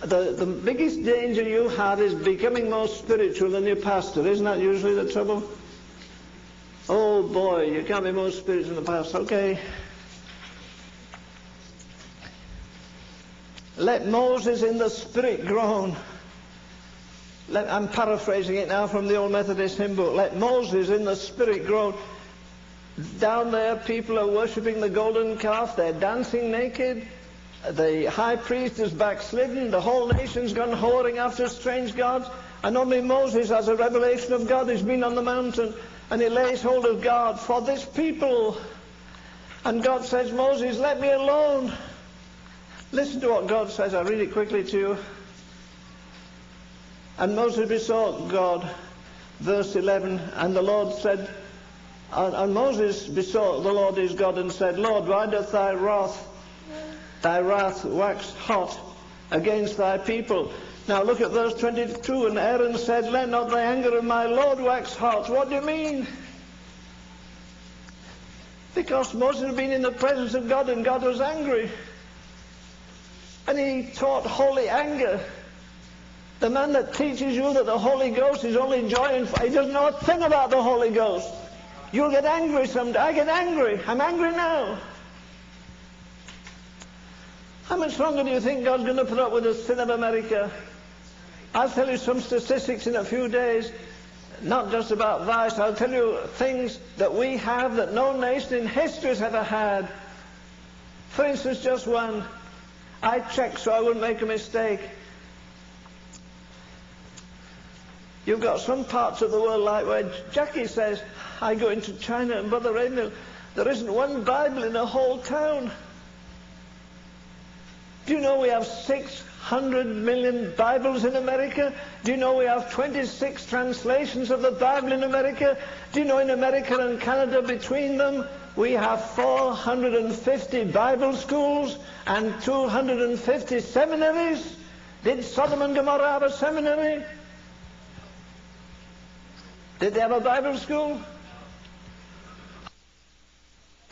The, the biggest danger you have is becoming more spiritual than your pastor. Isn't that usually the trouble? Oh boy, you can't be more spiritual in the past. Okay. Let Moses in the spirit groan. Let, I'm paraphrasing it now from the old Methodist hymn book. Let Moses in the spirit groan. Down there, people are worshipping the golden calf. They're dancing naked. The high priest is backslidden. The whole nation's gone whoring after strange gods. And only Moses has a revelation of God. He's been on the mountain and he lays hold of God for this people. And God says, Moses, let me alone. Listen to what God says. I'll read it quickly to you. And Moses besought God, verse 11, and the Lord said, and, and Moses besought the Lord his God and said, Lord, why doth thy wrath, thy wrath wax hot against thy people? Now look at verse 22. And Aaron said, Let not the anger of my Lord wax hot. What do you mean? Because Moses had been in the presence of God and God was angry. And he taught holy anger. The man that teaches you that the Holy Ghost is only joy and fire, he doesn't know a thing about the Holy Ghost. You'll get angry someday. I get angry. I'm angry now. How much longer do you think God's going to put up with the sin of America? I'll tell you some statistics in a few days, not just about vice. I'll tell you things that we have that no nation in history has ever had. For instance, just one. I checked so I wouldn't make a mistake. You've got some parts of the world like where Jackie says, I go into China and Brother Emil, there isn't one Bible in a whole town. Do you know we have 600 million Bibles in America? Do you know we have 26 translations of the Bible in America? Do you know in America and Canada between them we have 450 Bible schools and 250 seminaries. Did Sodom and Gomorrah have a seminary? Did they have a Bible school?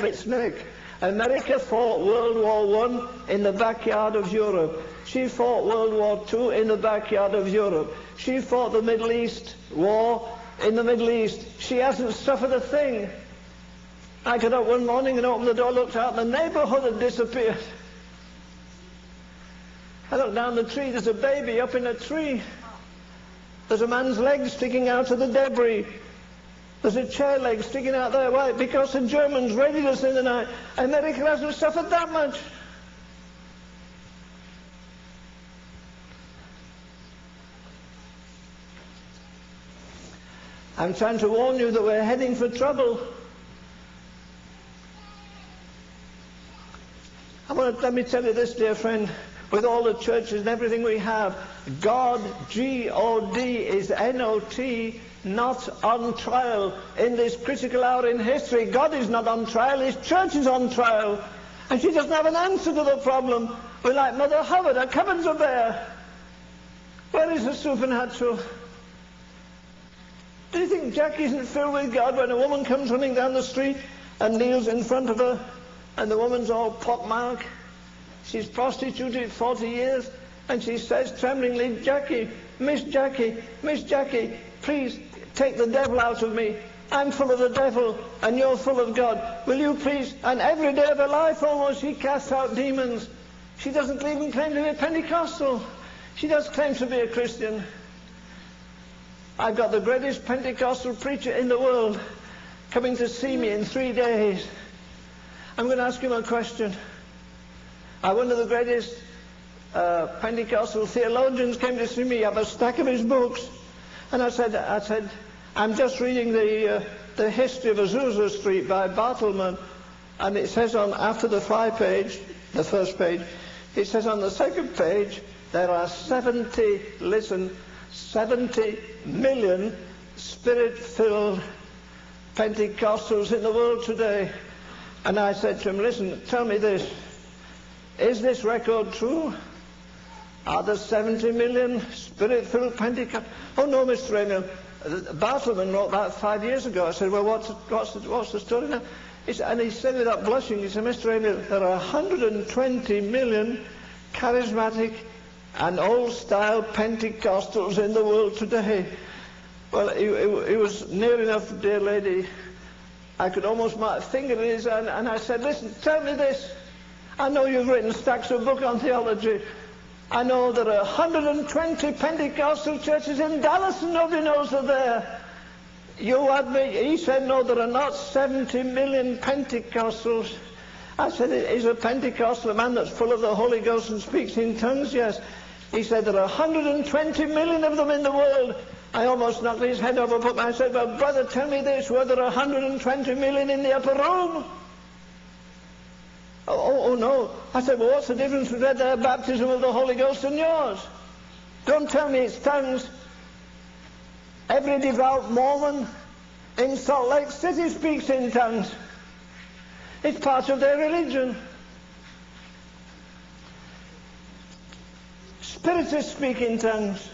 It's Mick. America fought World War I in the backyard of Europe. She fought World War II in the backyard of Europe. She fought the Middle East war in the Middle East. She hasn't suffered a thing. I got up one morning and opened the door, looked out, the neighborhood had disappeared. I looked down the tree, there's a baby up in a tree. There's a man's leg sticking out of the debris. There's a chair leg sticking out there. Why? Because the Germans raided us in the night. America hasn't suffered that much. I'm trying to warn you that we're heading for trouble. I want to, let me tell you this, dear friend, with all the churches and everything we have, God, G-O-D, is N-O-T, not on trial in this critical hour in history. God is not on trial, His church is on trial. And she doesn't have an answer to the problem. We're like Mother Hubbard, our cupboards are bare. Where is the supernatural? Do you think Jack isn't filled with God when a woman comes running down the street and kneels in front of her and the woman's all pockmarked. She's prostituted 40 years, and she says tremblingly, Jackie, Miss Jackie, Miss Jackie, please take the devil out of me. I'm full of the devil, and you're full of God. Will you please? And every day of her life almost, she casts out demons. She doesn't even claim to be a Pentecostal. She does claim to be a Christian. I've got the greatest Pentecostal preacher in the world coming to see me in three days. I'm going to ask him a question. Uh, one of the greatest uh, Pentecostal theologians came to see me. I have a stack of his books. And I said, I said, I'm just reading the, uh, the history of Azusa Street by Bartleman. And it says on, after the fly page, the first page, it says on the second page, there are 70, listen, 70 million spirit-filled Pentecostals in the world today. And I said to him, listen, tell me this. Is this record true? Are there 70 million spirit-filled Pentecostals? Oh, no, Mr. Emil. Bartleman wrote that five years ago. I said, well, what's, what's, the, what's the story now? And he said without blushing, he said, Mr. Emil, there are 120 million charismatic and old-style Pentecostals in the world today. Well, it, he, he, was near enough, dear lady. I could almost my finger in his hand, and I said, listen, tell me this. I know you've written stacks of books on theology. I know there are 120 Pentecostal churches in Dallas and nobody knows they're there. You admit, he said, no, there are not 70 million Pentecostals. I said, is a Pentecostal a man that's full of the Holy Ghost and speaks in tongues? Yes. He said, there are 120 million of them in the world. I almost knocked his head over, but I said, well, brother, tell me this, were there 120 million in the upper room? Oh, oh, oh, no. I said, well, what's the difference between their uh, baptism of the Holy Ghost and yours? Don't tell me it's tongues. Every devout Mormon in Salt Lake City speaks in tongues. It's part of their religion. Spiritists speak in tongues.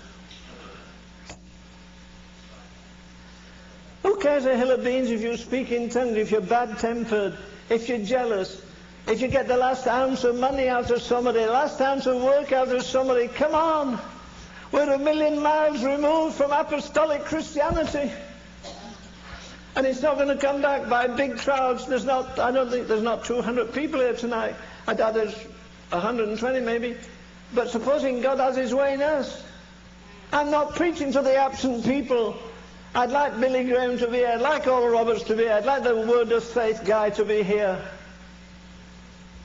Who cares a hill of beans if you speak in tongues, if you're bad-tempered, if you're jealous, if you get the last ounce of money out of somebody, the last ounce of work out of somebody, come on. We're a million miles removed from apostolic Christianity. And it's not going to come back by big crowds. There's not, I don't think there's not 200 people here tonight. I doubt there's 120 maybe. But supposing God has his way in us. I'm not preaching to the absent people. I'd like Billy Graham to be here. I'd like Oral Roberts to be here. I'd like the Word of Faith guy to be here.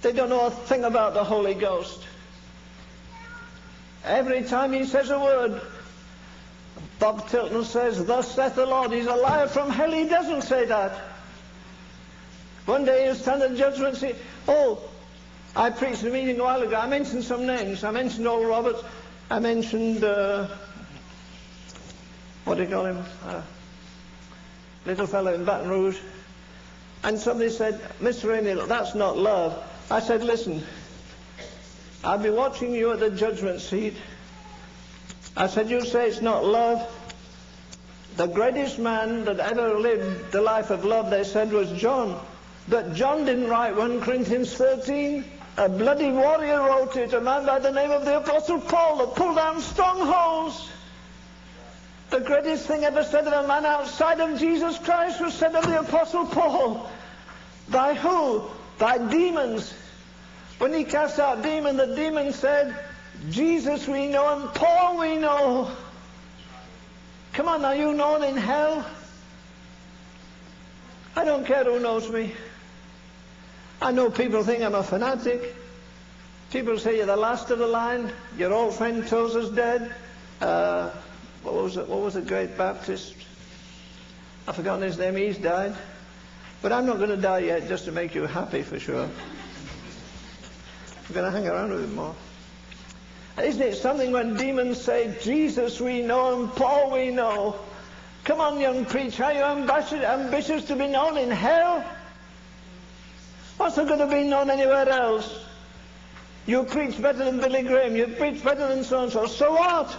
They don't know a thing about the Holy Ghost. Every time he says a word, Bob Tilton says, Thus saith the Lord. He's a liar from hell. He doesn't say that. One day he'll stand at judgment and say, Oh, I preached a meeting a while ago. I mentioned some names. I mentioned Oral Roberts. I mentioned, uh, what do you call him? Uh, little fellow in Baton Rouge. And somebody said, Mr. Rainey, that's not love. I said, listen, I'll be watching you at the judgment seat. I said, you say it's not love. The greatest man that ever lived the life of love, they said, was John. But John didn't write 1 Corinthians 13. A bloody warrior wrote it, a man by the name of the Apostle Paul that pulled down strongholds. The greatest thing ever said of a man outside of Jesus Christ was said of the Apostle Paul. By who? By demons. When he cast out demon, the demon said, Jesus we know and Paul we know. Come on, are you known in hell? I don't care who knows me. I know people think I'm a fanatic. People say you're the last of the line. Your old friend Tozer's dead. Uh, what was it? What was the great Baptist? I've forgotten his name. He's died. But I'm not going to die yet just to make you happy for sure. I'm going to hang around a bit more. Isn't it something when demons say, Jesus we know and Paul we know? Come on, young preacher, are you ambitious to be known in hell? What's there going to be known anywhere else? You preach better than Billy Graham, you preach better than so-and-so. So what?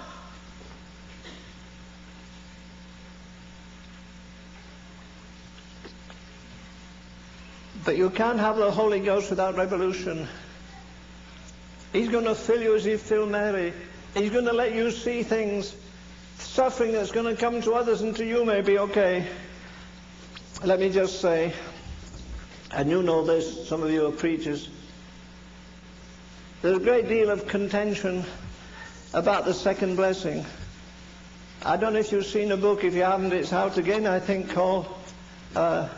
But you can't have the Holy Ghost without revolution. He's going to fill you as he filled Mary. He's going to let you see things, suffering that's going to come to others and to you may be okay. Let me just say, and you know this, some of you are preachers, there's a great deal of contention about the second blessing. I don't know if you've seen a book. If you haven't, it's out again, I think, called uh,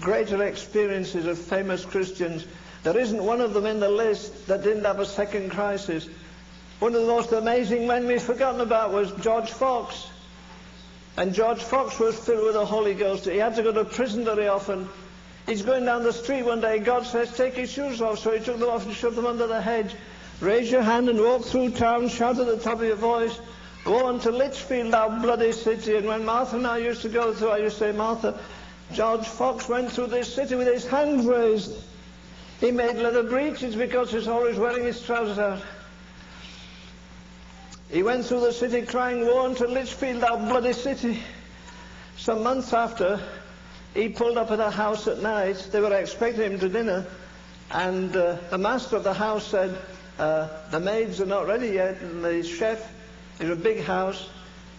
greater experiences of famous Christians. There isn't one of them in the list that didn't have a second crisis. One of the most amazing men we've forgotten about was George Fox. And George Fox was filled with the Holy Ghost. He had to go to prison very often. He's going down the street one day. God says, take your shoes off. So he took them off and shoved them under the hedge. Raise your hand and walk through town. Shout at the top of your voice. Go on to Lichfield, thou bloody city. And when Martha and I used to go through, I used to say, Martha, George Fox went through this city with his hands raised. He made leather breeches because he's always wearing his trousers out. He went through the city crying, Woe unto Lichfield, thou bloody city. Some months after, he pulled up at a house at night. They were expecting him to dinner. And uh, the master of the house said, uh, the maids are not ready yet, and the chef is a big house.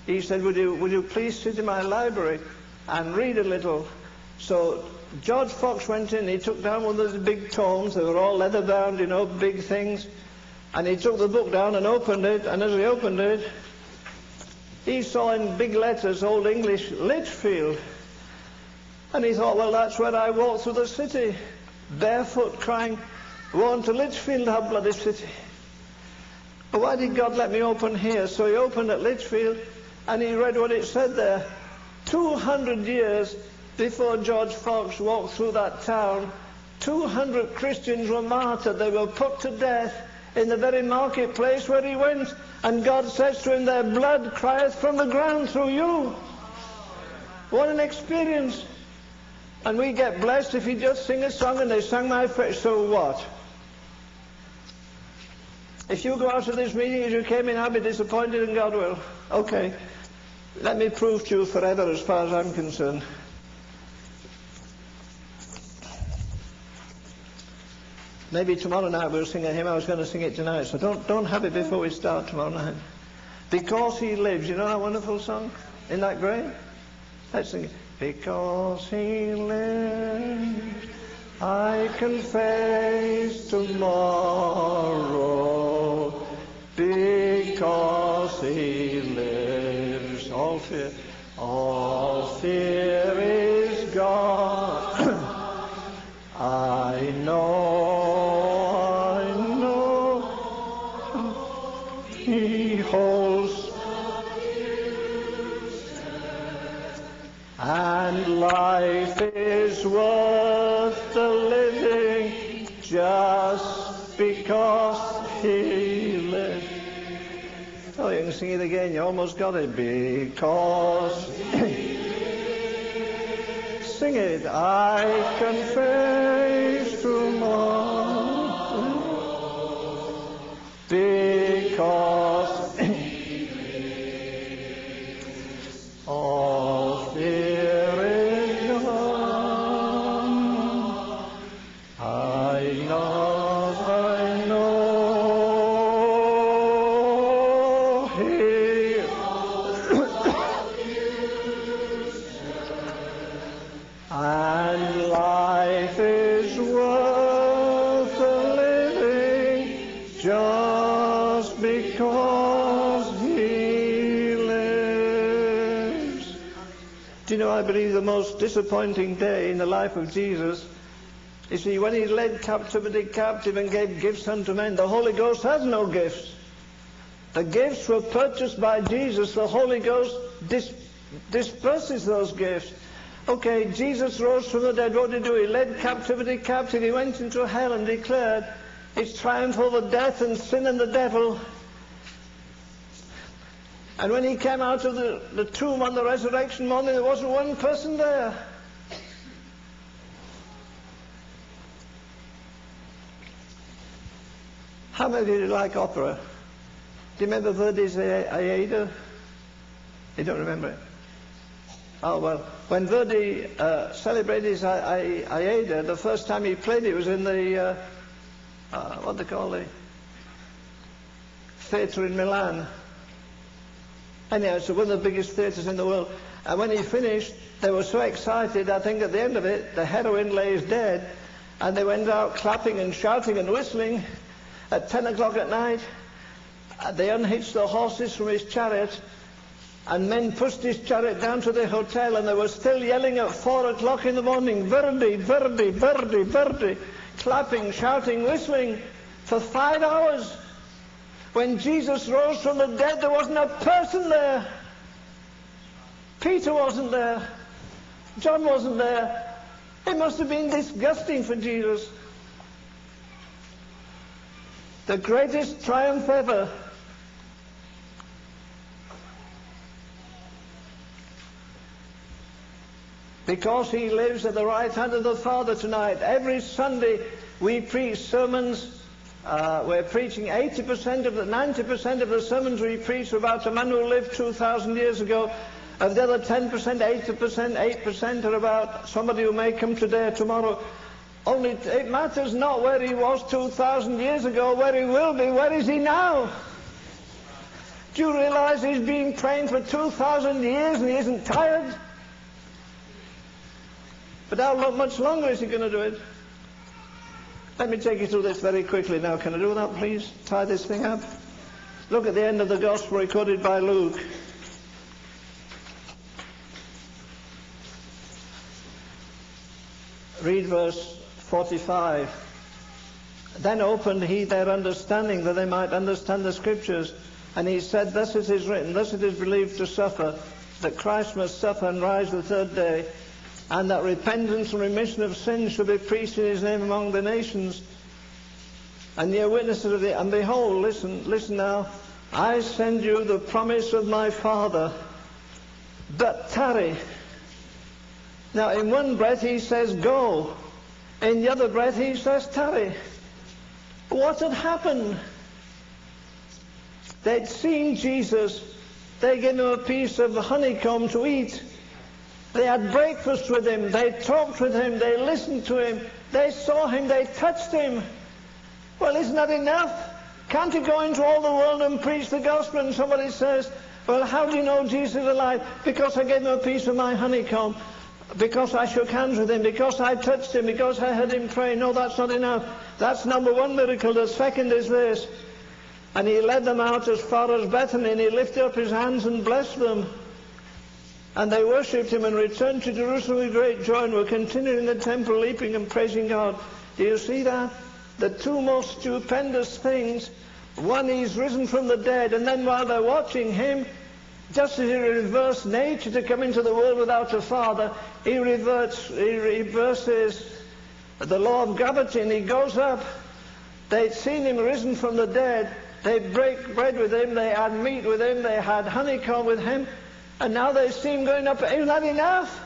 He said, would you, would you please sit in my library and read a little? So George Fox went in, he took down one of those big tomes, they were all leather bound, you know, big things, and he took the book down and opened it, and as he opened it, he saw in big letters Old English Lichfield. And he thought, well, that's where I walked through the city, barefoot, crying, Woe to Lichfield, how bloody city. But why did God let me open here? So he opened at Lichfield, and he read what it said there. 200 years before George Fox walked through that town, 200 Christians were martyred. They were put to death in the very marketplace where he went. And God says to him, Their blood crieth from the ground through you. What an experience. And we get blessed if you just sing a song and they sang my face. So what? If you go out of this meeting as you came in, I'll be disappointed and God will. Okay. Let me prove to you forever as far as I'm concerned. Maybe tomorrow night we'll sing a hymn. I was going to sing it tonight, so don't, don't have it before we start tomorrow night. Because he lives. You know that wonderful song? In that great? Let's sing it. Because he lives, I can face tomorrow. Because he lives, all fear, all fear is gone. I know. Sing it again. You almost got it. Because. sing it. I confess disappointing day in the life of Jesus. You see, when he led captivity captive and gave gifts unto men, the Holy Ghost has no gifts. The gifts were purchased by Jesus. The Holy Ghost dis- disperses those gifts. Okay, Jesus rose from the dead. What did he do? He led captivity captive. He went into hell and declared his triumph over death and sin and the devil. And when he came out of the, the tomb on the resurrection morning, there wasn't one person there. How many of you like opera? Do you remember Verdi's Aida? You don't remember it? Oh, well, when Verdi uh, celebrated his Aida, the first time he played it was in the, uh, uh, what they call the theatre in Milan. Anyhow, it's one of the biggest theatres in the world. And when he finished, they were so excited, I think at the end of it, the heroine lays dead, and they went out clapping and shouting and whistling at 10 o'clock at night. Uh, they unhitched the horses from his chariot, and men pushed his chariot down to the hotel, and they were still yelling at 4 o'clock in the morning, Verdi, Verdi, Verdi, Verdi, clapping, shouting, whistling for five hours. When Jesus rose from the dead, there wasn't a person there. Peter wasn't there. John wasn't there. It must have been disgusting for Jesus. The greatest triumph ever. Because he lives at the right hand of the Father tonight. Every Sunday we preach sermons uh, we're preaching 80% of the, 90% of the sermons we preach are about a man who lived 2,000 years ago. Of the other 10%, 80%, 8% are about somebody who may come today or tomorrow. Only it matters not where he was 2,000 years ago, where he will be, where is he now? Do you realize he's been trained for 2,000 years and he isn't tired? But how much longer is he going to do it? Let me take you through this very quickly now. Can I do that, please? Tie this thing up. Look at the end of the gospel recorded by Luke. Read verse 45. Then opened he their understanding that they might understand the scriptures. And he said, Thus it is written, thus it is believed to suffer, that Christ must suffer and rise the third day, and that repentance and remission of sins should be preached in his name among the nations. And ye are witnesses of it. And behold, listen, listen now, I send you the promise of my Father, but tarry. Now, in one breath he says, go. In the other breath he says, tarry. What had happened? They'd seen Jesus. They gave him a piece of the honeycomb to eat. They had breakfast with him. They talked with him. They listened to him. They saw him. They touched him. Well, isn't that enough? Can't you go into all the world and preach the gospel? And somebody says, well, how do you know Jesus is alive? Because I gave him a piece of my honeycomb. Because I shook hands with him. Because I touched him. Because I heard him pray. No, that's not enough. That's number one miracle. The second is this. And he led them out as far as Bethany, and he lifted up his hands and blessed them. And they worshipped him and returned to Jerusalem with great joy and were continuing in the temple, leaping and praising God. Do you see that? The two most stupendous things. One, he's risen from the dead, and then while they're watching him, just as he reversed nature to come into the world without a father, he reverts, he reverses the law of gravity and he goes up. They'd seen him risen from the dead. They break bread with him, they had meat with him, they had honeycomb with him, and now they seem going up. Isn't that enough?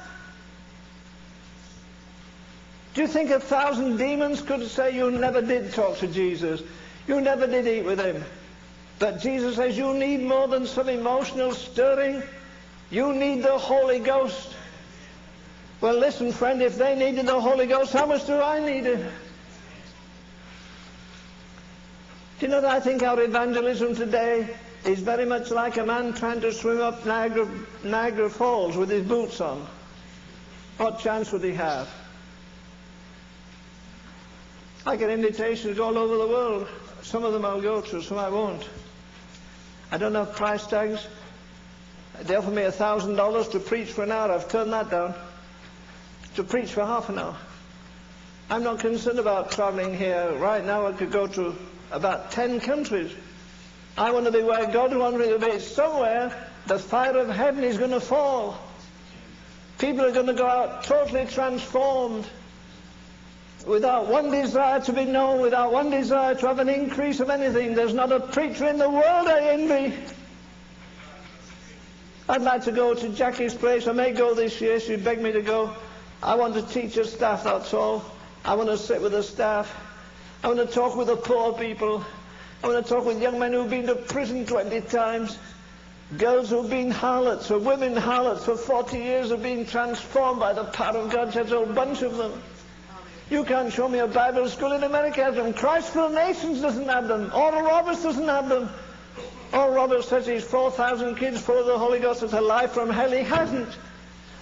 Do you think a thousand demons could say you never did talk to Jesus? You never did eat with him. But Jesus says you need more than some emotional stirring. You need the Holy Ghost. Well, listen, friend, if they needed the Holy Ghost, how much do I need it? Do you know that I think our evangelism today is very much like a man trying to swim up Niagara, Niagara Falls with his boots on. What chance would he have? I get invitations all over the world. Some of them I'll go to, some I won't. I don't have price tags. They offer me a thousand dollars to preach for an hour. I've turned that down. To preach for half an hour. I'm not concerned about traveling here. Right now I could go to about ten countries. I want to be where God wants me to be. Somewhere the fire of heaven is going to fall. People are going to go out totally transformed without one desire to be known, without one desire to have an increase of anything. There's not a preacher in the world I envy. I'd like to go to Jackie's place. I may go this year. She begged me to go. I want to teach her staff, that's all. I want to sit with the staff. I want to talk with the poor people. I want to talk with young men who've been to prison 20 times. Girls who've been harlots, or women harlots for 40 years have been transformed by the power of God. There's a whole bunch of them. You can't show me a Bible school in America has them. Christ for the Nations doesn't have them. Oral Roberts doesn't have them. Oral Roberts says he's 4,000 kids full of the Holy Ghost as a life from hell. He hasn't.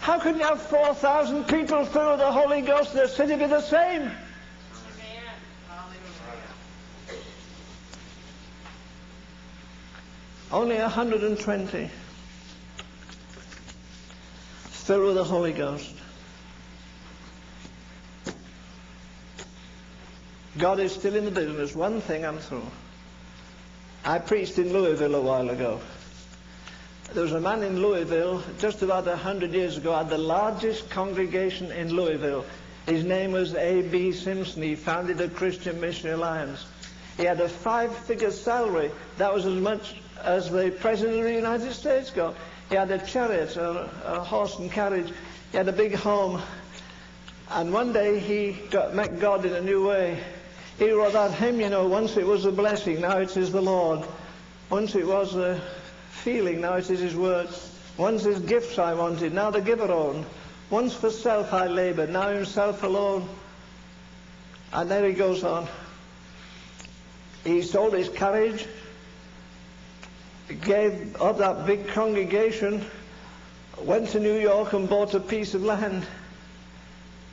How can you have 4,000 people full of the Holy Ghost in the city be the same? Only 120 filled with the Holy Ghost. God is still in the business. One thing I'm through. I preached in Louisville a while ago. There was a man in Louisville just about a hundred years ago had the largest congregation in Louisville. His name was A.B. Simpson. He founded the Christian Missionary Alliance. He had a five-figure salary. That was as much as the President of the United States got. He had a chariot, a, a horse and carriage. He had a big home. And one day he got, met God in a new way. He wrote that hymn, you know, once it was a blessing, now it is the Lord. Once it was a feeling, now it is his word. Once his gifts I wanted, now the giver own. Once for self I labored, now himself alone. And there he goes on. He sold his carriage, gave up that big congregation, went to New York and bought a piece of land.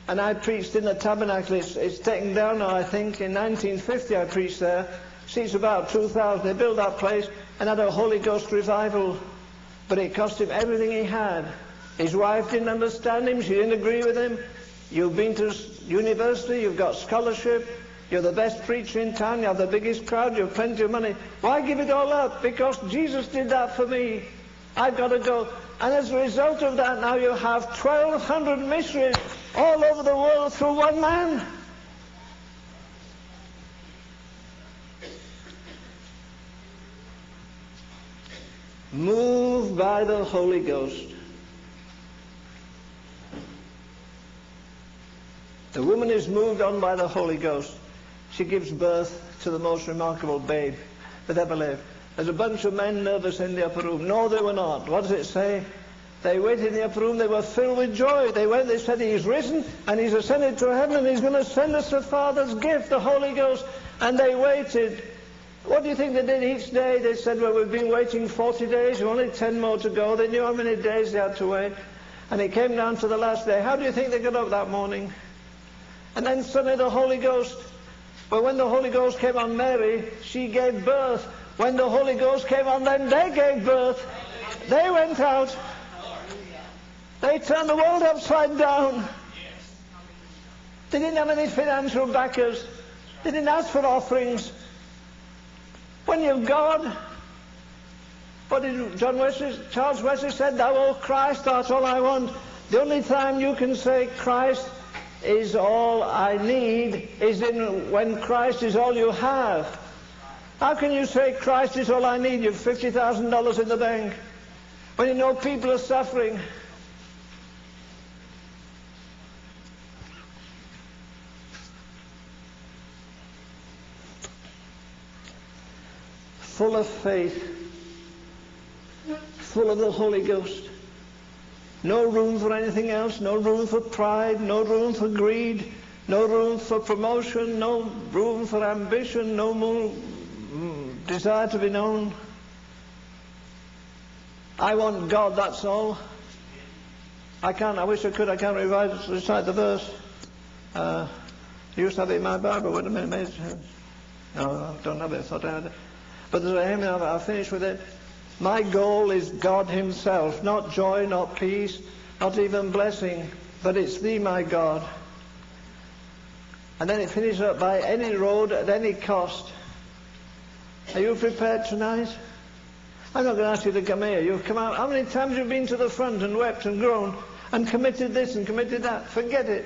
And I preached in the tabernacle. It's, it's taken down now, I think. In 1950 I preached there. Seats about 2,000. They built that place and had a Holy Ghost revival. But it cost him everything he had. His wife didn't understand him. She didn't agree with him. You've been to university. You've got scholarship. You're the best preacher in town. You have the biggest crowd. You have plenty of money. Why give it all up? Because Jesus did that for me. I've got to go. And as a result of that, now you have 1,200 missionaries all over the world through one man. Moved by the Holy Ghost. The woman is moved on by the Holy Ghost. She gives birth to the most remarkable babe that ever lived. There's a bunch of men nervous in the upper room. No, they were not. What does it say? They went in the upper room. They were filled with joy. They went. They said, He's risen and He's ascended to heaven and He's going to send us the Father's gift, the Holy Ghost. And they waited. What do you think they did each day? They said, Well, we've been waiting 40 days. We've only 10 more to go. They knew how many days they had to wait. And it came down to the last day. How do you think they got up that morning? And then suddenly the Holy Ghost. But when the Holy Ghost came on Mary, she gave birth. When the Holy Ghost came on them, they gave birth. They went out. They turned the world upside down. They didn't have any financial backers. They didn't ask for offerings. When you've God, what did John Wesley, Charles Wesley said, Thou, O Christ, art all I want. The only time you can say Christ is all I need is in when Christ is all you have. How can you say Christ is all I need? You've $50,000 in the bank. When you know people are suffering. Full of faith. Full of the Holy Ghost. No room for anything else, no room for pride, no room for greed, no room for promotion, no room for ambition, no more mm, desire to be known. I want God, that's all. I can't, I wish I could, I can't revise, recite the verse. Uh, I used to have it in my Bible, wait a minute, no, I don't have it, I thought I had it. But there's a hymn, I'll finish with it. My goal is God himself, not joy, not peace, not even blessing, but it's thee, my God. And then it finishes up by any road at any cost. Are you prepared tonight? I'm not going to ask you to come here. You've come out. How many times have you been to the front and wept and groaned and committed this and committed that? Forget it.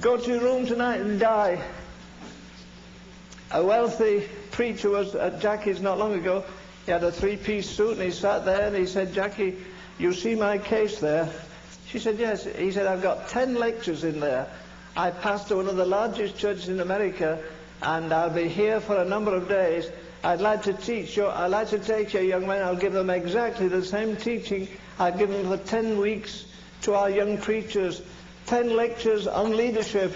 Go to your room tonight and die. A wealthy preacher was at Jackie's not long ago. He had a three-piece suit and he sat there and he said, Jackie, you see my case there? She said, yes. He said, I've got ten lectures in there. I pastor one of the largest churches in America and I'll be here for a number of days. I'd like to teach you, I'd like to take your young men, I'll give them exactly the same teaching I've given for ten weeks to our young preachers. Ten lectures on leadership.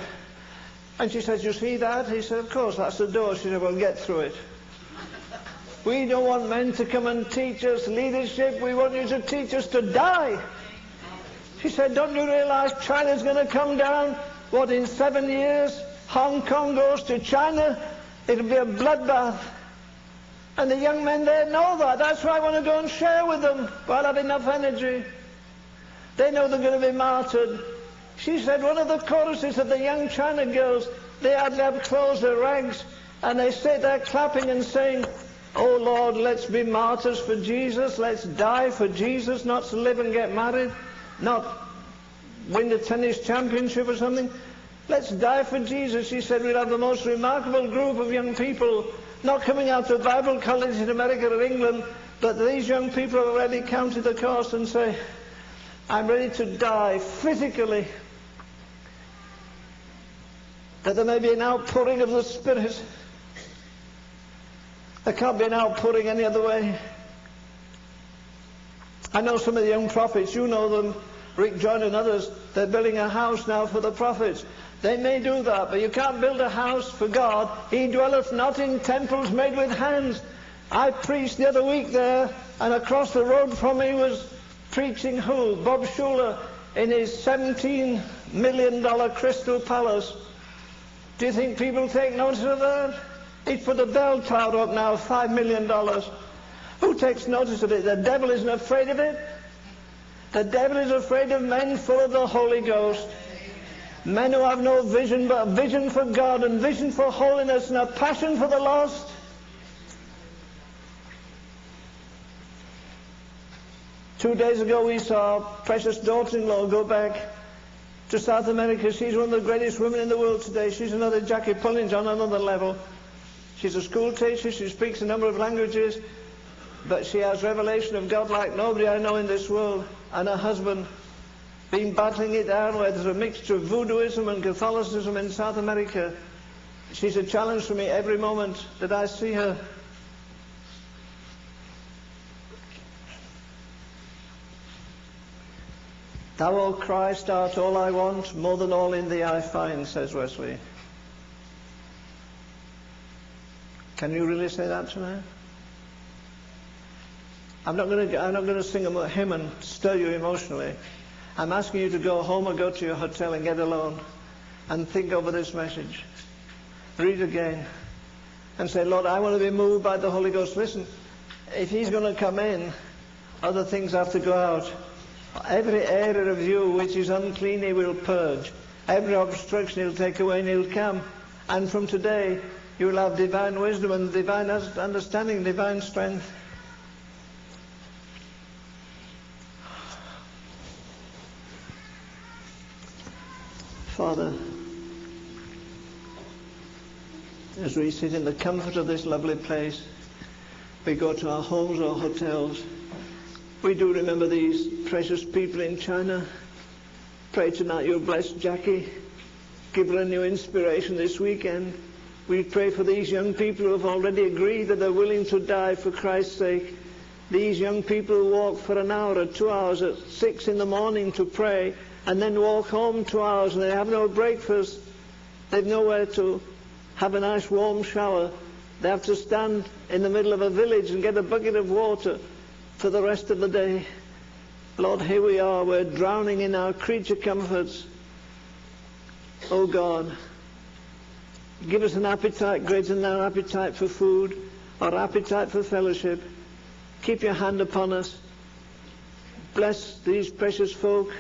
And she said, you see that? He said, of course, that's the door. She said, well, get through it. We don't want men to come and teach us leadership. We want you to teach us to die. She said, don't you realize China's going to come down? What, in seven years? Hong Kong goes to China? It'll be a bloodbath. And the young men there know that. That's why I want to go and share with them while I have enough energy. They know they're going to be martyred. She said one of the choruses of the young China girls, they hardly have clothes or rags, and they sit there clapping and saying, Oh Lord, let's be martyrs for Jesus. Let's die for Jesus, not to live and get married, not win the tennis championship or something. Let's die for Jesus. She said we'll have the most remarkable group of young people, not coming out of Bible college in America or England, but these young people have already counted the cost and say, I'm ready to die physically. That there may be an outpouring of the Spirit there can't be an outpouring any other way. I know some of the young prophets, you know them, Rick Joyner and others, they're building a house now for the prophets. They may do that, but you can't build a house for God. He dwelleth not in temples made with hands. I preached the other week there, and across the road from me was preaching who? Bob Schuller in his $17 million crystal palace. Do you think people take notice of that? He's put a bell tower up now, $5 million. Who takes notice of it? The devil isn't afraid of it. The devil is afraid of men full of the Holy Ghost. Men who have no vision but a vision for God and vision for holiness and a passion for the lost. Two days ago we saw precious daughter-in-law go back to South America. She's one of the greatest women in the world today. She's another Jackie Pullinger on another level. She's a school teacher. She speaks a number of languages. But she has revelation of God like nobody I know in this world. And her husband been battling it down where there's a mixture of voodooism and Catholicism in South America. She's a challenge for me every moment that I see her. Thou, O Christ, art all I want, more than all in thee I find, says Wesley. Can you really say that tonight? I'm not going to, I'm not going to sing a hymn and stir you emotionally. I'm asking you to go home or go to your hotel and get alone and think over this message. Read again and say, Lord, I want to be moved by the Holy Ghost. Listen, if He's going to come in, other things have to go out. Every area of you which is unclean he will purge. Every obstruction he'll take away and he'll come. And from today you will have divine wisdom and divine understanding, divine strength. Father, as we sit in the comfort of this lovely place, we go to our homes or hotels, we do remember these precious people in China. Pray tonight you'll bless Jackie. Give her a new inspiration this weekend. We pray for these young people who have already agreed that they're willing to die for Christ's sake. These young people who walk for an hour or two hours at six in the morning to pray and then walk home two hours and they have no breakfast. They've nowhere to have a nice warm shower. They have to stand in the middle of a village and get a bucket of water for the rest of the day. Lord, here we are. We're drowning in our creature comforts. Oh God, give us an appetite greater than our appetite for food, our appetite for fellowship. Keep your hand upon us. Bless these precious folk.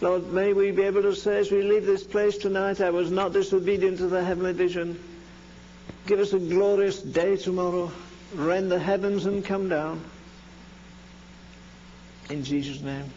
Lord, may we be able to say as we leave this place tonight, I was not disobedient to the heavenly vision. Give us a glorious day tomorrow. Rend the heavens and come down. In Jesus' name.